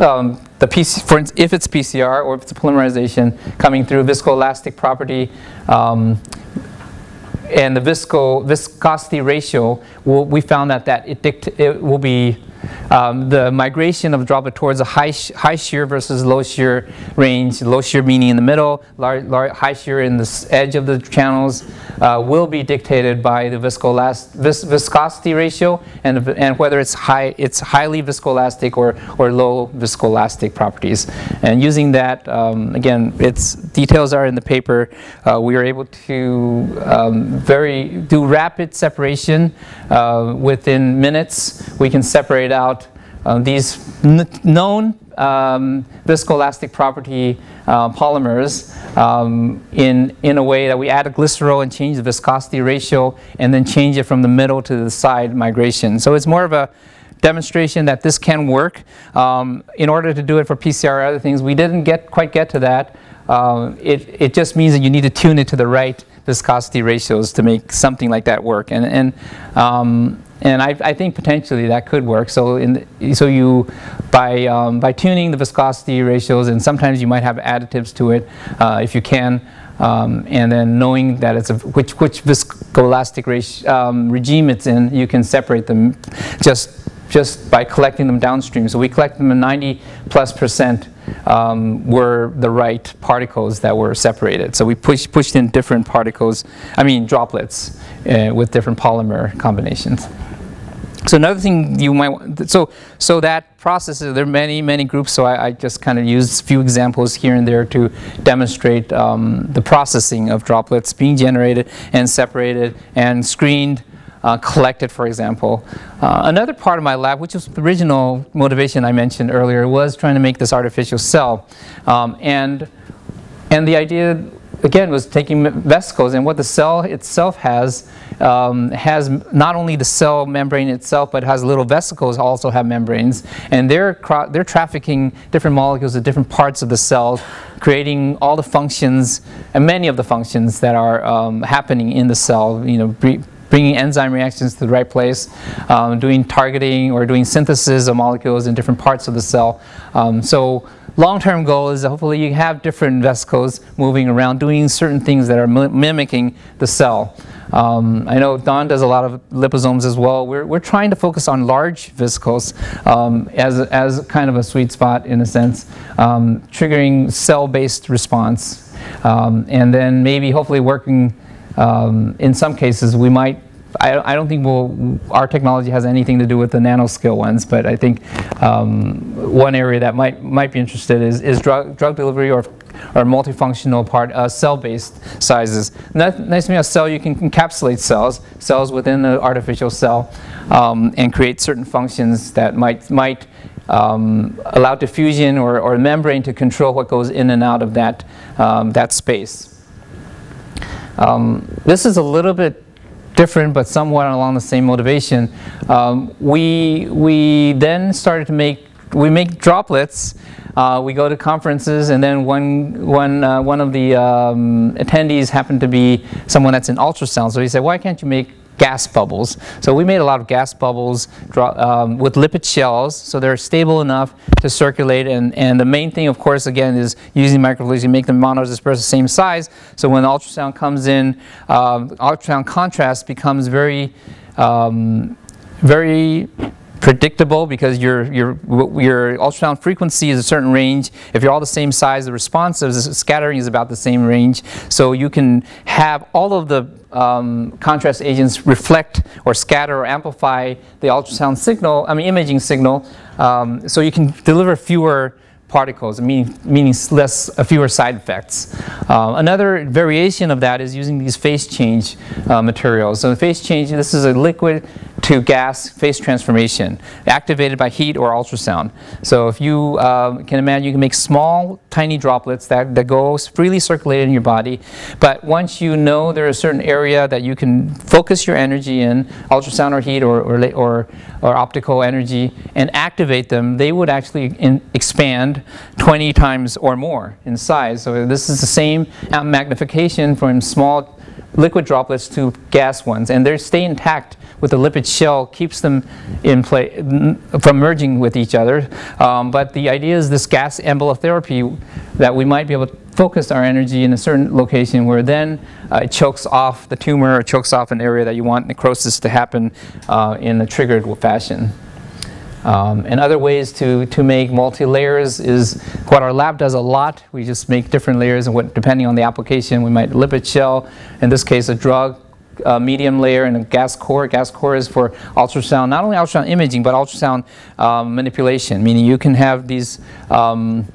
um, the PC, for if it's PCR or if it's a polymerization coming through viscoelastic property um, and the visco viscosity ratio, will, we found that, that it, it will be um, the migration of droplet towards a high, high shear versus low shear range, low shear meaning in the middle, large, large, high shear in the edge of the channels, uh, will be dictated by the viscolast vis viscosity ratio and, and whether it's, high, it's highly viscoelastic or, or low viscoelastic properties. And using that, um, again, its details are in the paper. Uh, we are able to um, very do rapid separation uh, within minutes. We can separate out uh, these known um, viscoelastic property uh, polymers um, in, in a way that we add a glycerol and change the viscosity ratio and then change it from the middle to the side migration. So it's more of a demonstration that this can work. Um, in order to do it for PCR or other things, we didn't get quite get to that. Uh, it, it just means that you need to tune it to the right viscosity ratios to make something like that work. And, and um, and I, I, think potentially that could work. So, in the, so you, by, um, by tuning the viscosity ratios, and sometimes you might have additives to it uh, if you can, um, and then knowing that it's a, which, which viscoelastic um, regime it's in, you can separate them just just by collecting them downstream. So we collect them in 90 plus percent um, were the right particles that were separated. So we push, pushed in different particles, I mean droplets, uh, with different polymer combinations. So another thing you might want, so, so that process, there are many, many groups, so I, I just kind of used a few examples here and there to demonstrate um, the processing of droplets being generated and separated and screened, uh, collected, for example. Uh, another part of my lab, which was the original motivation I mentioned earlier, was trying to make this artificial cell. Um, and, and the idea again, was taking vesicles, and what the cell itself has um, has not only the cell membrane itself, but has little vesicles also have membranes, and they're they're trafficking different molecules to different parts of the cell, creating all the functions and many of the functions that are um, happening in the cell. You know. Bringing enzyme reactions to the right place, um, doing targeting or doing synthesis of molecules in different parts of the cell. Um, so long-term goal is hopefully you have different vesicles moving around doing certain things that are mimicking the cell. Um, I know Don does a lot of liposomes as well. We're, we're trying to focus on large vesicles um, as, as kind of a sweet spot in a sense, um, triggering cell-based response. Um, and then maybe hopefully working, um, in some cases we might I, I, don't think we'll, our technology has anything to do with the nanoscale ones, but I think um, one area that might might be interested is, is drug, drug delivery or, or multifunctional part, uh, cell-based sizes. Nice to me, a cell, you can encapsulate cells, cells within the artificial cell, um, and create certain functions that might, might um, allow diffusion or, or membrane to control what goes in and out of that, um, that space. Um, this is a little bit different but somewhat along the same motivation. Um, we, we then started to make, we make droplets. Uh, we go to conferences and then one, one, uh, one of the um, attendees happened to be someone that's in ultrasound. So he said, why can't you make gas bubbles. So we made a lot of gas bubbles um, with lipid shells, so they're stable enough to circulate. And, and the main thing, of course, again, is using microfluidics, you make the monodisperse the same size. So when ultrasound comes in, um, ultrasound contrast becomes very, um, very predictable because your, your, your ultrasound frequency is a certain range. If you're all the same size, the responsive scattering is about the same range. So you can have all of the um, contrast agents reflect or scatter or amplify the ultrasound signal, I mean imaging signal, um, so you can deliver fewer particles, meaning, meaning less, uh, fewer side effects. Uh, another variation of that is using these phase change uh, materials. So the phase change, this is a liquid to gas phase transformation activated by heat or ultrasound. So if you uh, can imagine, you can make small, tiny droplets that, that go freely circulated in your body. But once you know there's a certain area that you can focus your energy in, ultrasound or heat or, or, or, or optical energy, and activate them, they would actually in, expand 20 times or more in size. So this is the same magnification from small liquid droplets to gas ones, and they stay intact with the lipid shell keeps them in play from merging with each other. Um, but the idea is this gas embolotherapy that we might be able to focus our energy in a certain location where then uh, it chokes off the tumor or chokes off an area that you want necrosis to happen uh, in a triggered fashion. Um, and other ways to, to make multi-layers is what our lab does a lot. We just make different layers and what, depending on the application, we might lipid shell, in this case a drug, medium layer and a gas core. Gas core is for ultrasound, not only ultrasound imaging, but ultrasound um, manipulation, meaning you can have these um,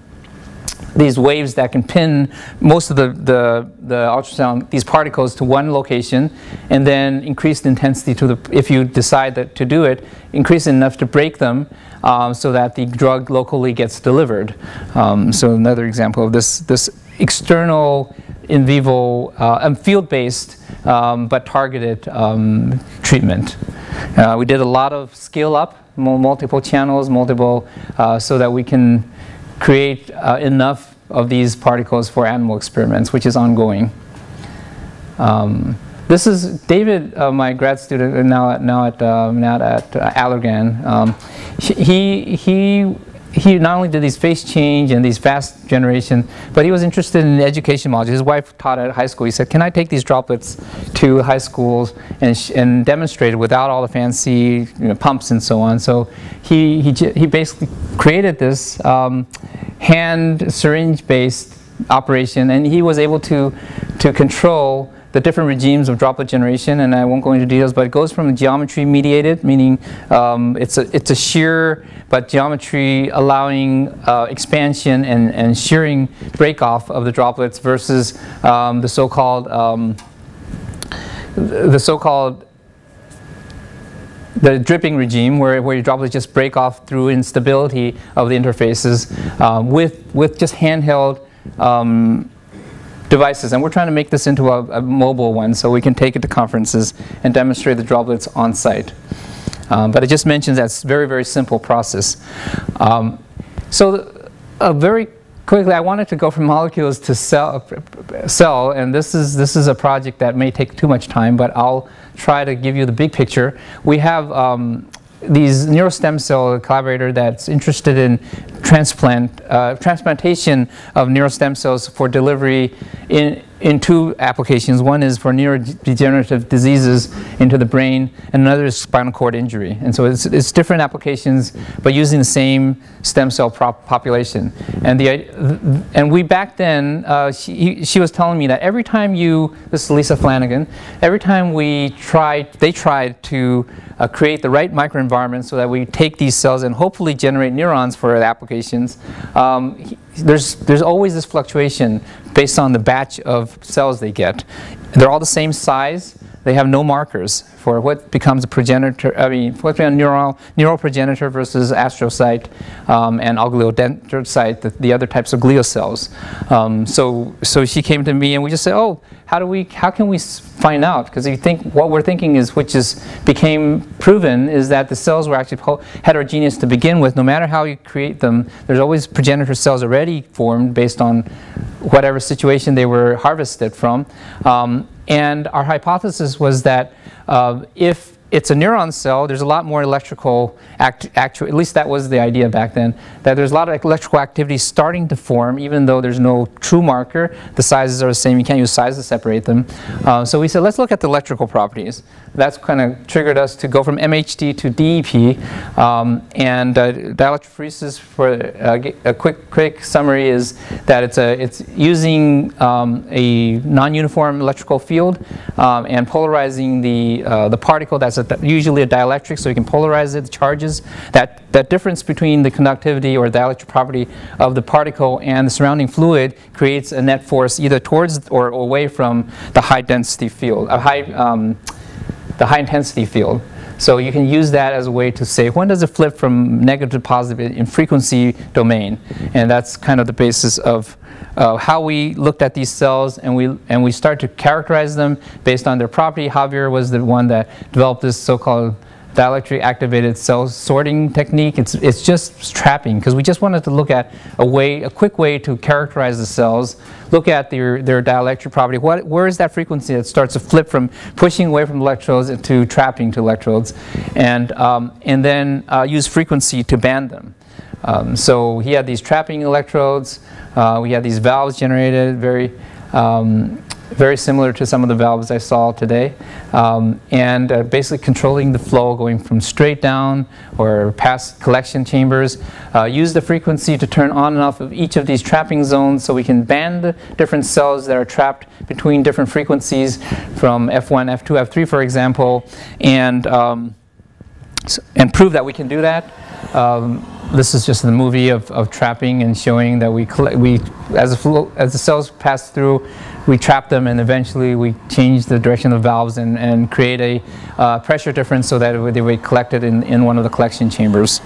these waves that can pin most of the, the, the, ultrasound, these particles to one location and then increase the intensity to the, if you decide that to do it, increase it enough to break them um, so that the drug locally gets delivered. Um, so another example of this, this external in vivo uh, um, field-based um, but targeted um, treatment. Uh, we did a lot of scale up, multiple channels, multiple, uh, so that we can create uh, enough of these particles for animal experiments, which is ongoing. Um, this is David, uh, my grad student, now at, now at, uh, now at uh, Allergan. Um, he, he he not only did these phase change and these fast generation, but he was interested in education modules. His wife taught at high school. He said, "Can I take these droplets to high schools and, and demonstrate it without all the fancy you know, pumps and so on?" So he he, he basically created this um, hand syringe based operation, and he was able to to control the different regimes of droplet generation, and I won't go into details, but it goes from geometry mediated, meaning um, it's, a, it's a shear, but geometry allowing uh, expansion and, and shearing break off of the droplets versus um, the so-called um, the so-called the dripping regime where, where your droplets just break off through instability of the interfaces um, with, with just handheld um, devices. And we're trying to make this into a, a, mobile one so we can take it to conferences and demonstrate the droplets on site. Um, but it just mentions that's very, very simple process. Um, so uh, very quickly, I wanted to go from molecules to cell, cell, and this is, this is a project that may take too much time, but I'll try to give you the big picture. We have um, these neurostem cell collaborator that's interested in transplant uh, transplantation of neural stem cells for delivery in in two applications. One is for neurodegenerative diseases into the brain, and another is spinal cord injury. And so it's, it's different applications, but using the same stem cell population. And the and we back then, uh, she, she was telling me that every time you, this is Lisa Flanagan, every time we tried, they tried to uh, create the right microenvironment so that we take these cells and hopefully generate neurons for applications. Um, there's, there's always this fluctuation based on the batch of cells they get. They're all the same size. They have no markers for what becomes a progenitor, I mean, what's a neural, neural progenitor versus astrocyte um, and oligodendrocyte, the, the, other types of glial cells. Um, so, so she came to me and we just said, oh, how do we, how can we find out? Because you think, what we're thinking is, which is, became proven, is that the cells were actually heterogeneous to begin with. No matter how you create them, there's always progenitor cells already formed based on whatever situation they were harvested from. Um, and our hypothesis was that uh, if it's a neuron cell, there's a lot more electrical act, actu at least that was the idea back then, that there's a lot of electrical activity starting to form even though there's no true marker. The sizes are the same, you can't use size to separate them. Uh, so we said, let's look at the electrical properties. That's kind of triggered us to go from MHD to DEP. Um, and uh, dielectrophoresis, for uh, a quick, quick summary, is that it's, a, it's using um, a non-uniform electrical field um, and polarizing the, uh, the particle that's a, usually a dielectric, so you can polarize it, the charges. That, that difference between the conductivity or dielectric property of the particle and the surrounding fluid creates a net force either towards or away from the high density field, a high, um, the high intensity field. So you can use that as a way to say when does it flip from negative to positive in frequency domain, and that's kind of the basis of uh, how we looked at these cells and we, and we start to characterize them based on their property. Javier was the one that developed this so-called dielectric activated cell sorting technique. It's, it's just trapping because we just wanted to look at a way, a quick way to characterize the cells, look at their, their dielectric property. What, where is that frequency that starts to flip from pushing away from electrodes to trapping to electrodes, and, um, and then uh, use frequency to band them. Um, so he had these trapping electrodes. Uh, we had these valves generated, very, um, very similar to some of the valves I saw today. Um, and uh, basically controlling the flow going from straight down or past collection chambers. Uh, use the frequency to turn on and off of each of these trapping zones so we can band the different cells that are trapped between different frequencies from F1, F2, F3 for example, and, um, and prove that we can do that. Um, this is just the movie of, of trapping and showing that we, we as, the as the cells pass through, we trap them and eventually we change the direction of valves and, and create a uh, pressure difference so that they would be collected in, in one of the collection chambers.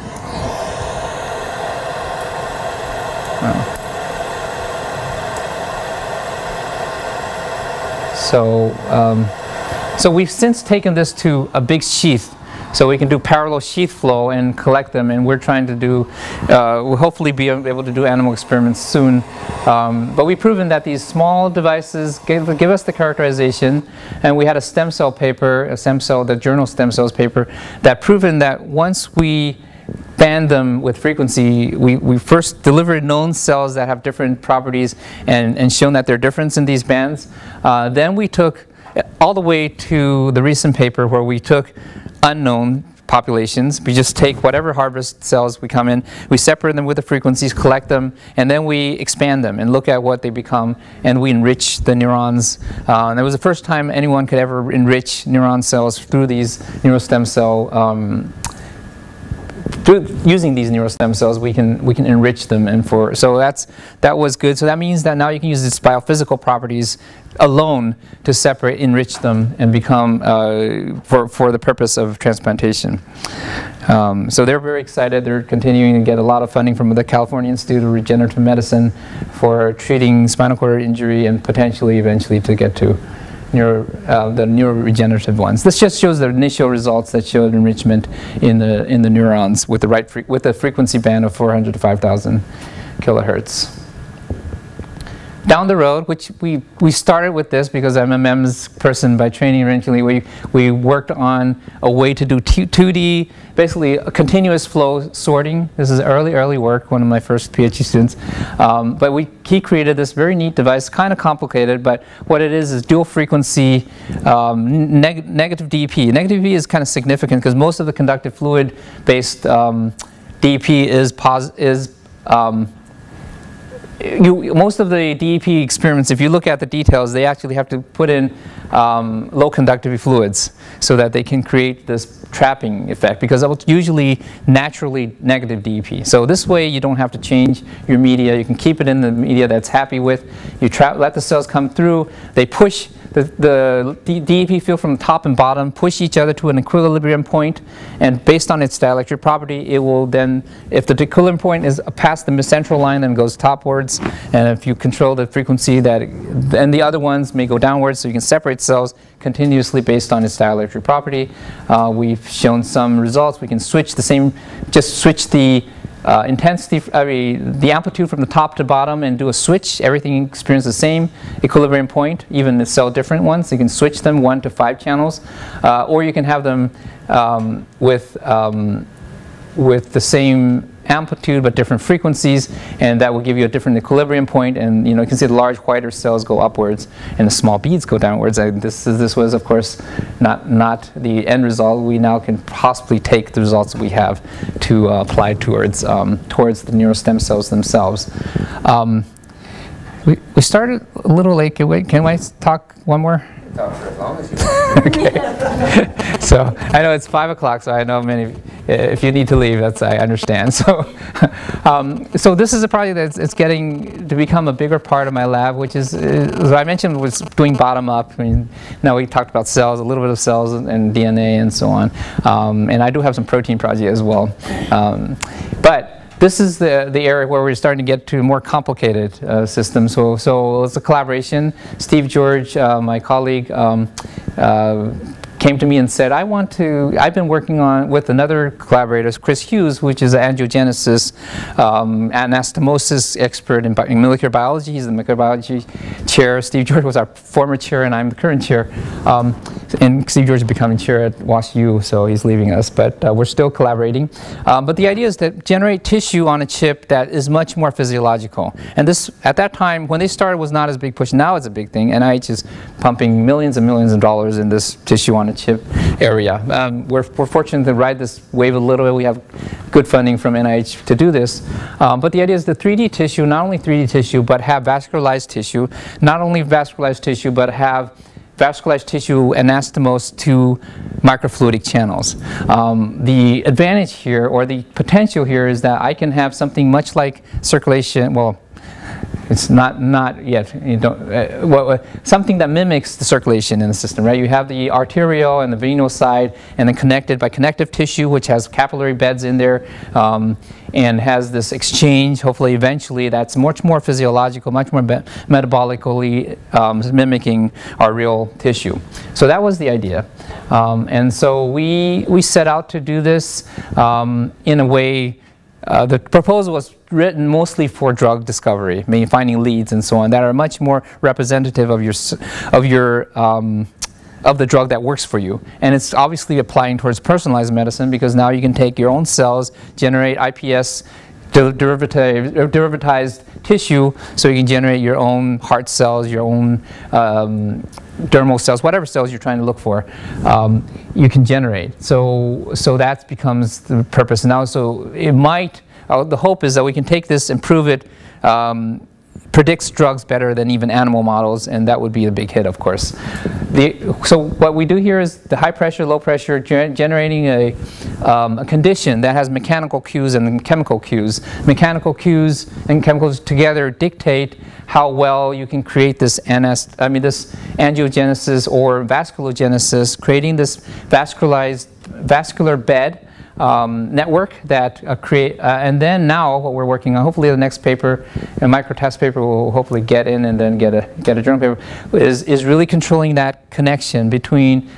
So, um, so we've since taken this to a big sheath so we can do parallel sheath flow and collect them, and we're trying to do, uh, we'll hopefully be able to do animal experiments soon. Um, but we've proven that these small devices give, give, us the characterization, and we had a stem cell paper, a stem cell, the journal stem cells paper, that proven that once we band them with frequency, we, we first delivered known cells that have different properties and, and shown that there are difference in these bands. Uh, then we took all the way to the recent paper where we took unknown populations. We just take whatever harvest cells we come in, we separate them with the frequencies, collect them, and then we expand them and look at what they become, and we enrich the neurons. Uh, and it was the first time anyone could ever enrich neuron cells through these neurostem cell um, through using these neural stem cells, we can we can enrich them, and for so that's that was good. So that means that now you can use its biophysical properties alone to separate, enrich them, and become uh, for for the purpose of transplantation. Um, so they're very excited. They're continuing to get a lot of funding from the California Institute of Regenerative Medicine for treating spinal cord injury and potentially eventually to get to neuro, uh, the neuroregenerative ones. This just shows the initial results that showed enrichment in the in the neurons with the right with a frequency band of 400 to 5,000 kilohertz down the road, which we, we started with this because I'm a MEMS person by training originally, we, we worked on a way to do 2D, basically a continuous flow sorting. This is early, early work, one of my first PhD students. Um, but we, he created this very neat device, kind of complicated, but what it is is dual frequency um, neg negative DP. Negative DP is kind of significant because most of the conductive fluid based um, DP is, pos is um, you, most of the DEP experiments, if you look at the details, they actually have to put in um, low conductivity fluids so that they can create this trapping effect because it's usually naturally negative DEP. So this way you don't have to change your media. You can keep it in the media that's happy with. You trap, let the cells come through. They push the, the DEP field from the top and bottom push each other to an equilibrium point, and based on its dielectric property, it will then, if the equilibrium point is past the central line, then goes topwards, and if you control the frequency, that then the other ones may go downwards, so you can separate cells continuously based on its dielectric property. Uh, we've shown some results. We can switch the same, just switch the uh, intensity, I mean, the amplitude from the top to bottom and do a switch. Everything experiences the same equilibrium point, even the cell different ones. You can switch them one to five channels, uh, or you can have them um, with um, with the same amplitude but different frequencies and that will give you a different equilibrium point and you know you can see the large whiter cells go upwards and the small beads go downwards and this is, this was of course not not the end result we now can possibly take the results that we have to uh, apply towards um, towards the neurostem cells themselves um, we, we started a little late can, we, can I talk one more talk for as long as you want. okay. So I know it's five o'clock, so I know many. If you need to leave, that's I understand. So, um, so this is a project that's it's getting to become a bigger part of my lab, which is, as I mentioned, was doing bottom up. I mean, now we talked about cells, a little bit of cells and, DNA and so on, um, and I do have some protein project as well, um, but this is the, the area where we're starting to get to more complicated uh, systems. So, so it's a collaboration. Steve George, uh, my colleague, um, uh, came to me and said, I want to, I've been working on with another collaborator, Chris Hughes, which is an angiogenesis um, anastomosis expert in, in, molecular biology. He's the microbiology chair. Steve George was our former chair and I'm the current chair. Um, and Steve George is becoming chair at WashU, so he's leaving us, but uh, we're still collaborating. Um, but the idea is to generate tissue on a chip that is much more physiological. And this, at that time, when they started, was not as big push. Now it's a big thing. NIH is pumping millions and millions of dollars in this tissue on a chip area. Um, we're, we're fortunate to ride this wave a little bit. We have good funding from NIH to do this. Um, but the idea is the 3D tissue, not only 3D tissue, but have vascularized tissue, not only vascularized tissue, but have vascularized tissue anastomose to microfluidic channels. Um, the advantage here, or the potential here, is that I can have something much like circulation, well, it's not, not yet, you don't, uh, something that mimics the circulation in the system, right? You have the arterial and the venous side, and then connected by connective tissue, which has capillary beds in there, um, and has this exchange, hopefully eventually, that's much more physiological, much more metabolically um, mimicking our real tissue. So that was the idea. Um, and so we, we set out to do this um, in a way uh, the proposal was written mostly for drug discovery, meaning finding leads and so on, that are much more representative of your, of your um, of the drug that works for you. And it's obviously applying towards personalized medicine because now you can take your own cells, generate iPS derivatized tissue so you can generate your own heart cells, your own um, dermal cells, whatever cells you're trying to look for, um, you can generate. So, so that becomes the purpose now. So it might, uh, the hope is that we can take this, improve it, um, predicts drugs better than even animal models, and that would be a big hit, of course. The, so what we do here is the high pressure, low pressure, generating a, um, a, condition that has mechanical cues and chemical cues. Mechanical cues and chemicals together dictate how well you can create this NS, I mean this angiogenesis or vasculogenesis, creating this vascularized vascular bed um, network that uh, create, uh, and then now what we're working on, hopefully the next paper, a MicroTAS paper will hopefully get in and then get a, get a journal paper, is, is really controlling that connection between,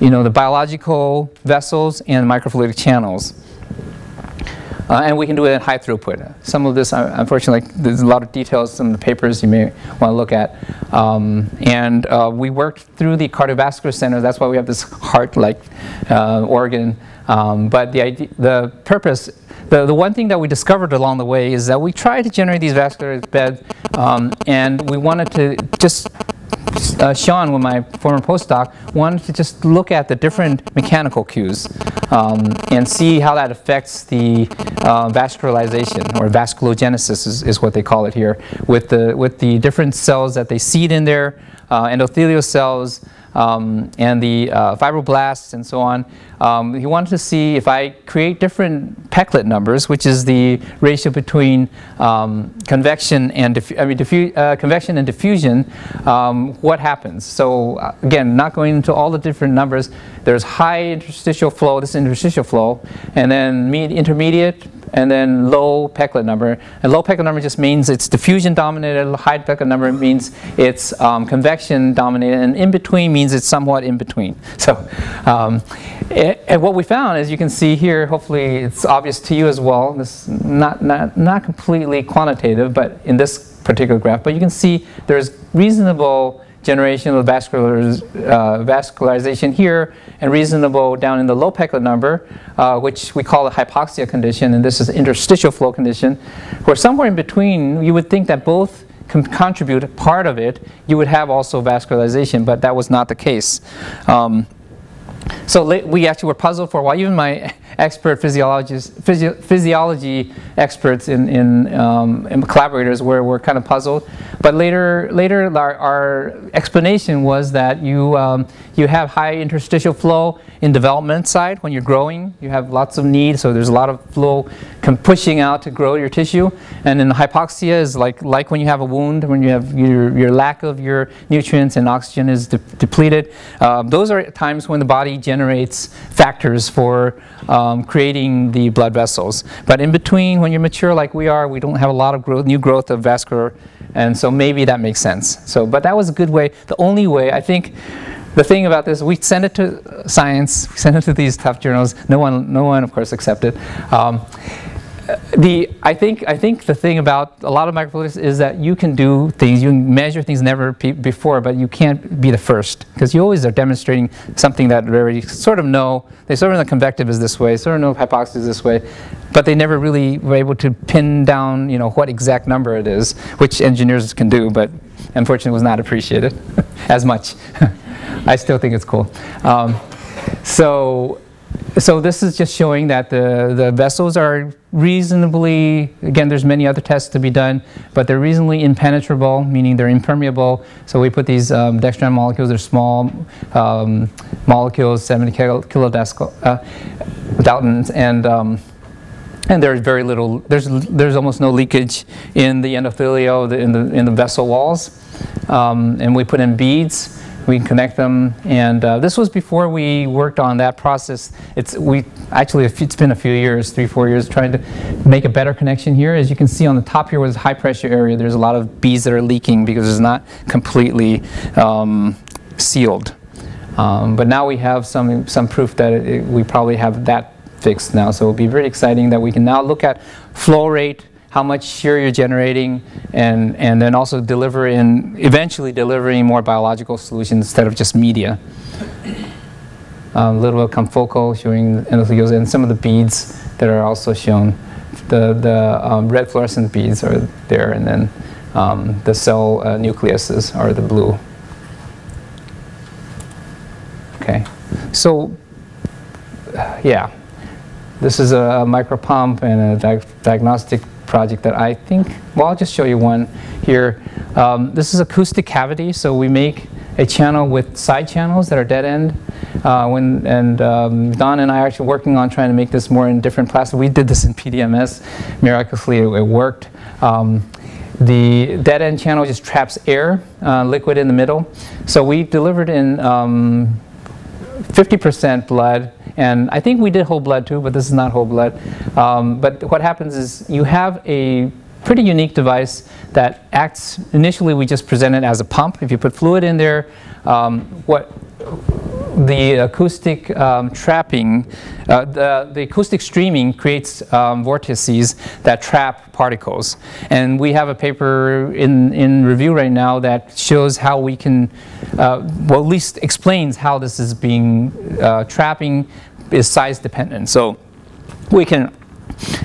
you know, the biological vessels and microfluidic channels. Uh, and we can do it in high throughput. Some of this, uh, unfortunately, there's a lot of details, some of the papers you may want to look at. Um, and uh, we worked through the cardiovascular center. That's why we have this heart-like uh, organ um, but the, idea, the purpose, the, the one thing that we discovered along the way is that we tried to generate these vascular beds um, and we wanted to just uh, Sean, with my former postdoc, wanted to just look at the different mechanical cues um, and see how that affects the uh, vascularization or vasculogenesis is, is, what they call it here with the with the different cells that they seed in there, uh, endothelial cells, um, and the uh, fibroblasts and so on. Um, he wanted to see if I create different Peclet numbers, which is the ratio between um, convection and I mean uh, convection and diffusion, um, what happens? So uh, again, not going into all the different numbers. There's high interstitial flow. This interstitial flow, and then intermediate, and then low Peclet number. And low Peclet number just means it's diffusion dominated, high Peclet number means it's um, convection dominated, and in between means it's somewhat in between. So, um, and what we found, as you can see here, hopefully it's obvious to you as well, this not, not, not completely quantitative, but in this particular graph, but you can see there's reasonable generation of vascular, uh, vascularization here and reasonable down in the low Peclet number, uh, which we call a hypoxia condition, and this is interstitial flow condition, where somewhere in between you would think that both contribute part of it, you would have also vascularization, but that was not the case. Um, so we actually were puzzled for a while. Even my expert physiologists, physio physiology experts in, in, um, in, collaborators were, were kind of puzzled. But later, later our, our explanation was that you, um, you have high interstitial flow in development side when you're growing. You have lots of need, so there's a lot of flow pushing out to grow your tissue. And then hypoxia is like, like when you have a wound, when you have your, your lack of your nutrients and oxygen is de depleted. Um, those are times when the body generates factors for um, creating the blood vessels. But in between, when you're mature like we are, we don't have a lot of growth, new growth of vascular, and so maybe that makes sense. So, but that was a good way, the only way, I think, the thing about this, we send it to science, we send it to these tough journals. No one, no one, of course, accepted. Um, the I think I think the thing about a lot of microfluidics is that you can do things, you can measure things never before, but you can't be the first because you always are demonstrating something that they already sort of know. They sort of know convective is this way, sort of know hypoxia is this way, but they never really were able to pin down, you know, what exact number it is, which engineers can do, but unfortunately was not appreciated as much. I still think it's cool. Um, so so this is just showing that the, the vessels are reasonably, again, there's many other tests to be done, but they're reasonably impenetrable, meaning they're impermeable. So we put these um, dextran molecules, they're small um, molecules, 70 kilodaltons, uh, and um, and there's very little, there's, there's almost no leakage in the endothelio, the, in, the, in the vessel walls. Um, and we put in beads we can connect them. And uh, this was before we worked on that process. It's we actually it's been a few years, three four years, trying to make a better connection here. As you can see on the top here was high pressure area. There's a lot of bees that are leaking because it's not completely um, sealed. Um, but now we have some some proof that it, we probably have that fixed now. So it'll be very exciting that we can now look at flow rate how much shear you're generating, and, and then also deliver in, eventually delivering more biological solutions instead of just media. A little bit of confocal showing and some of the beads that are also shown. The, the um, red fluorescent beads are there, and then um, the cell uh, nucleuses are the blue. Okay, so yeah, this is a micro pump and a di diagnostic project that I think, well, I'll just show you one here. Um, this is acoustic cavity, so we make a channel with side channels that are dead end. Uh, when, and um, Don and I are actually working on trying to make this more in different plastic. We did this in PDMS. Miraculously, it, it worked. Um, the dead end channel just traps air, uh, liquid in the middle. So we delivered in 50% um, blood, and I think we did whole blood too, but this is not whole blood. Um, but what happens is you have a pretty unique device that acts, initially we just present it as a pump. If you put fluid in there, um, what the acoustic um, trapping, uh, the, the acoustic streaming creates um, vortices that trap particles. And we have a paper in, in review right now that shows how we can, uh, well at least explains how this is being, uh, trapping is size dependent. So we can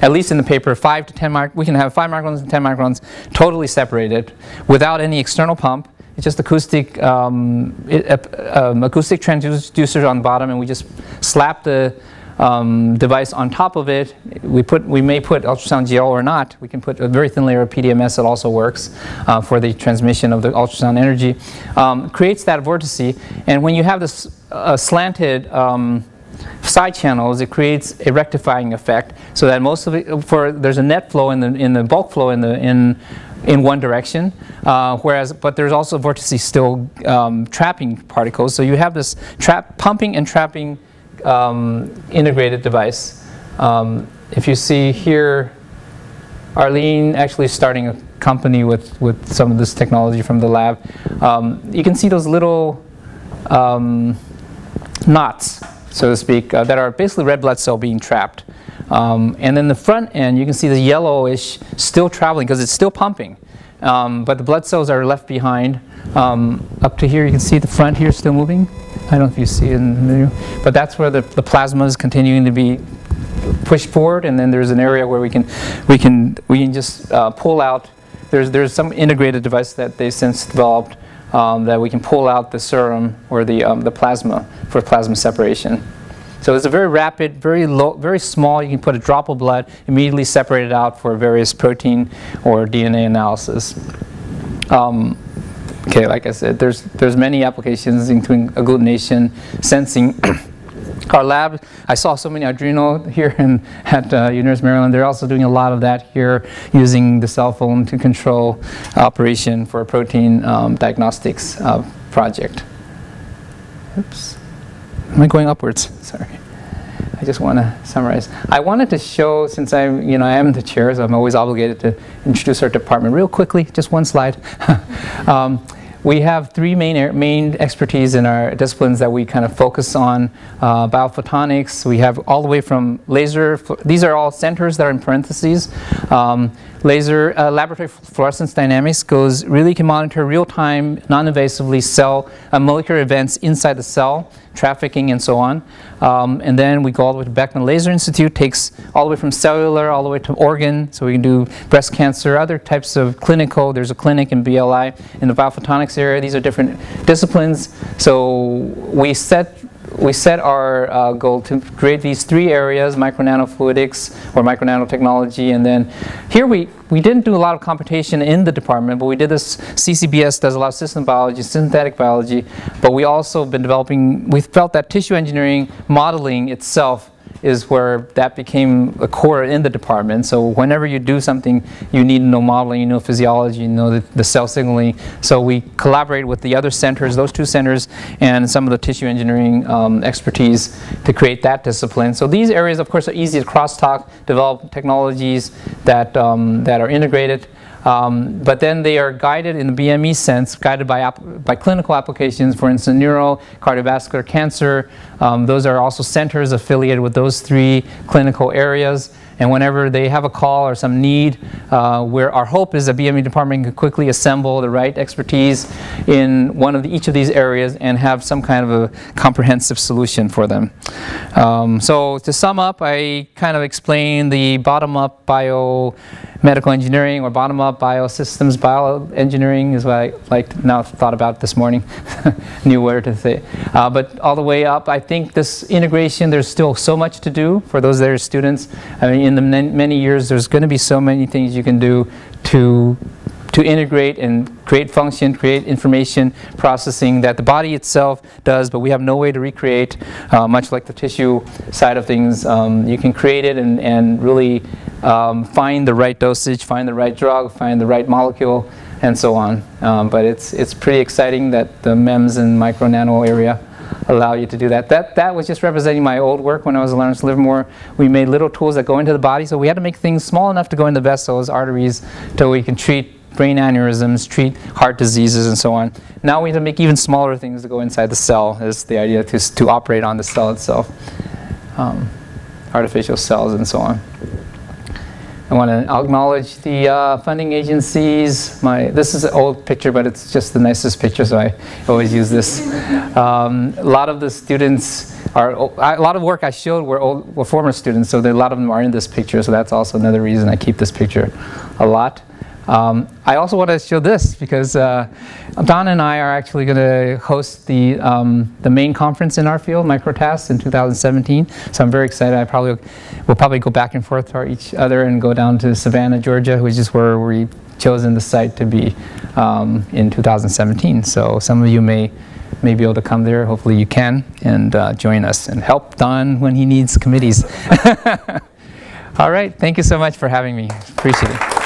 at least in the paper, 5 to 10 mic we can have 5 microns and 10 microns totally separated without any external pump it's just acoustic, um, it, uh, um, acoustic transducer on the bottom, and we just slap the um, device on top of it. We put, we may put ultrasound gel or not. We can put a very thin layer of PDMS that also works uh, for the transmission of the ultrasound energy. Um, creates that vortice, and when you have this uh, slanted um, side channels, it creates a rectifying effect so that most of it, for there's a net flow in the in the bulk flow in the in in one direction, uh, whereas, but there's also vortices still um, trapping particles. So you have this trap, pumping and trapping um, integrated device. Um, if you see here, Arlene actually starting a company with, with some of this technology from the lab. Um, you can see those little um, knots, so to speak, uh, that are basically red blood cell being trapped. Um, and then the front end, you can see the yellowish still traveling because it's still pumping. Um, but the blood cells are left behind. Um, up to here, you can see the front here still moving. I don't know if you see it in the video, but that's where the, the plasma is continuing to be pushed forward, and then there's an area where we can, we can, we can just uh, pull out. There's, there's some integrated device that they since developed um, that we can pull out the serum or the, um, the plasma for plasma separation. So it's a very rapid, very low, very small. You can put a drop of blood, immediately separate it out for various protein or DNA analysis. Um, okay, like I said, there's there's many applications, including agglutination, sensing. Our lab, I saw so many Arduino here in, at uh, University of Maryland. They're also doing a lot of that here, using the cell phone to control operation for a protein um, diagnostics uh, project. Oops. Am I going upwards? Sorry. I just want to summarize. I wanted to show, since I'm—you know, I am the chair, so I'm always obligated to introduce our department real quickly, just one slide. um, we have three main, main expertise in our disciplines that we kind of focus on. Uh, biophotonics, we have all the way from laser, these are all centers that are in parentheses. Um, laser uh, laboratory fluorescence dynamics goes, really can monitor real-time, non-invasively cell uh, molecular events inside the cell trafficking and so on. Um, and then we go all the way to Beckman Laser Institute, takes all the way from cellular all the way to organ, so we can do breast cancer, other types of clinical. There's a clinic in BLI in the biophotonics area. These are different disciplines. So we set we set our uh, goal to create these three areas, micro nanofluidics or micro nanotechnology, and then here we, we didn't do a lot of computation in the department, but we did this, CCBS does a lot of system biology, synthetic biology, but we also been developing, we felt that tissue engineering modeling itself is where that became a core in the department. So whenever you do something, you need to know modeling, you know physiology, you know the, the cell signaling. So we collaborate with the other centers, those two centers, and some of the tissue engineering um, expertise to create that discipline. So these areas, of course, are easy to crosstalk, develop technologies that, um, that are integrated. Um, but then they are guided in the BME sense, guided by, by clinical applications, for instance, neuro, cardiovascular cancer. Um, those are also centers affiliated with those three clinical areas. And whenever they have a call or some need, uh, where our hope is the BME department can quickly assemble the right expertise in one of the, each of these areas and have some kind of a comprehensive solution for them. Um, so to sum up, I kind of explained the bottom-up bio medical engineering or bottom-up biosystems bioengineering is what I like now thought about this morning. New word to say. Uh, but all the way up, I think this integration, there's still so much to do for those that are students. I mean, in the many years, there's going to be so many things you can do to to integrate and create function, create information processing that the body itself does, but we have no way to recreate, uh, much like the tissue side of things. Um, you can create it and, and really um, find the right dosage, find the right drug, find the right molecule, and so on. Um, but it's, it's pretty exciting that the MEMS and micro nano area allow you to do that. That, that was just representing my old work when I was at Lawrence Livermore. We made little tools that go into the body, so we had to make things small enough to go in the vessels, arteries, till we can treat brain aneurysms, treat heart diseases, and so on. Now we have to make even smaller things to go inside the cell, is the idea to, to operate on the cell itself. Um, artificial cells and so on. I want to acknowledge the uh, funding agencies. My, this is an old picture, but it's just the nicest picture, so I always use this. Um, a lot of the students are, a lot of work I showed were, old, were former students, so a lot of them are in this picture, so that's also another reason I keep this picture a lot. Um, I also want to show this because uh, Don and I are actually going to host the, um, the main conference in our field, MicroTAS, in 2017. So I'm very excited. I probably will probably go back and forth to each other and go down to Savannah, Georgia, which is where we chosen the site to be um, in 2017. So some of you may may be able to come there. Hopefully you can and uh, join us and help Don when he needs committees. All right. Thank you so much for having me. Appreciate it.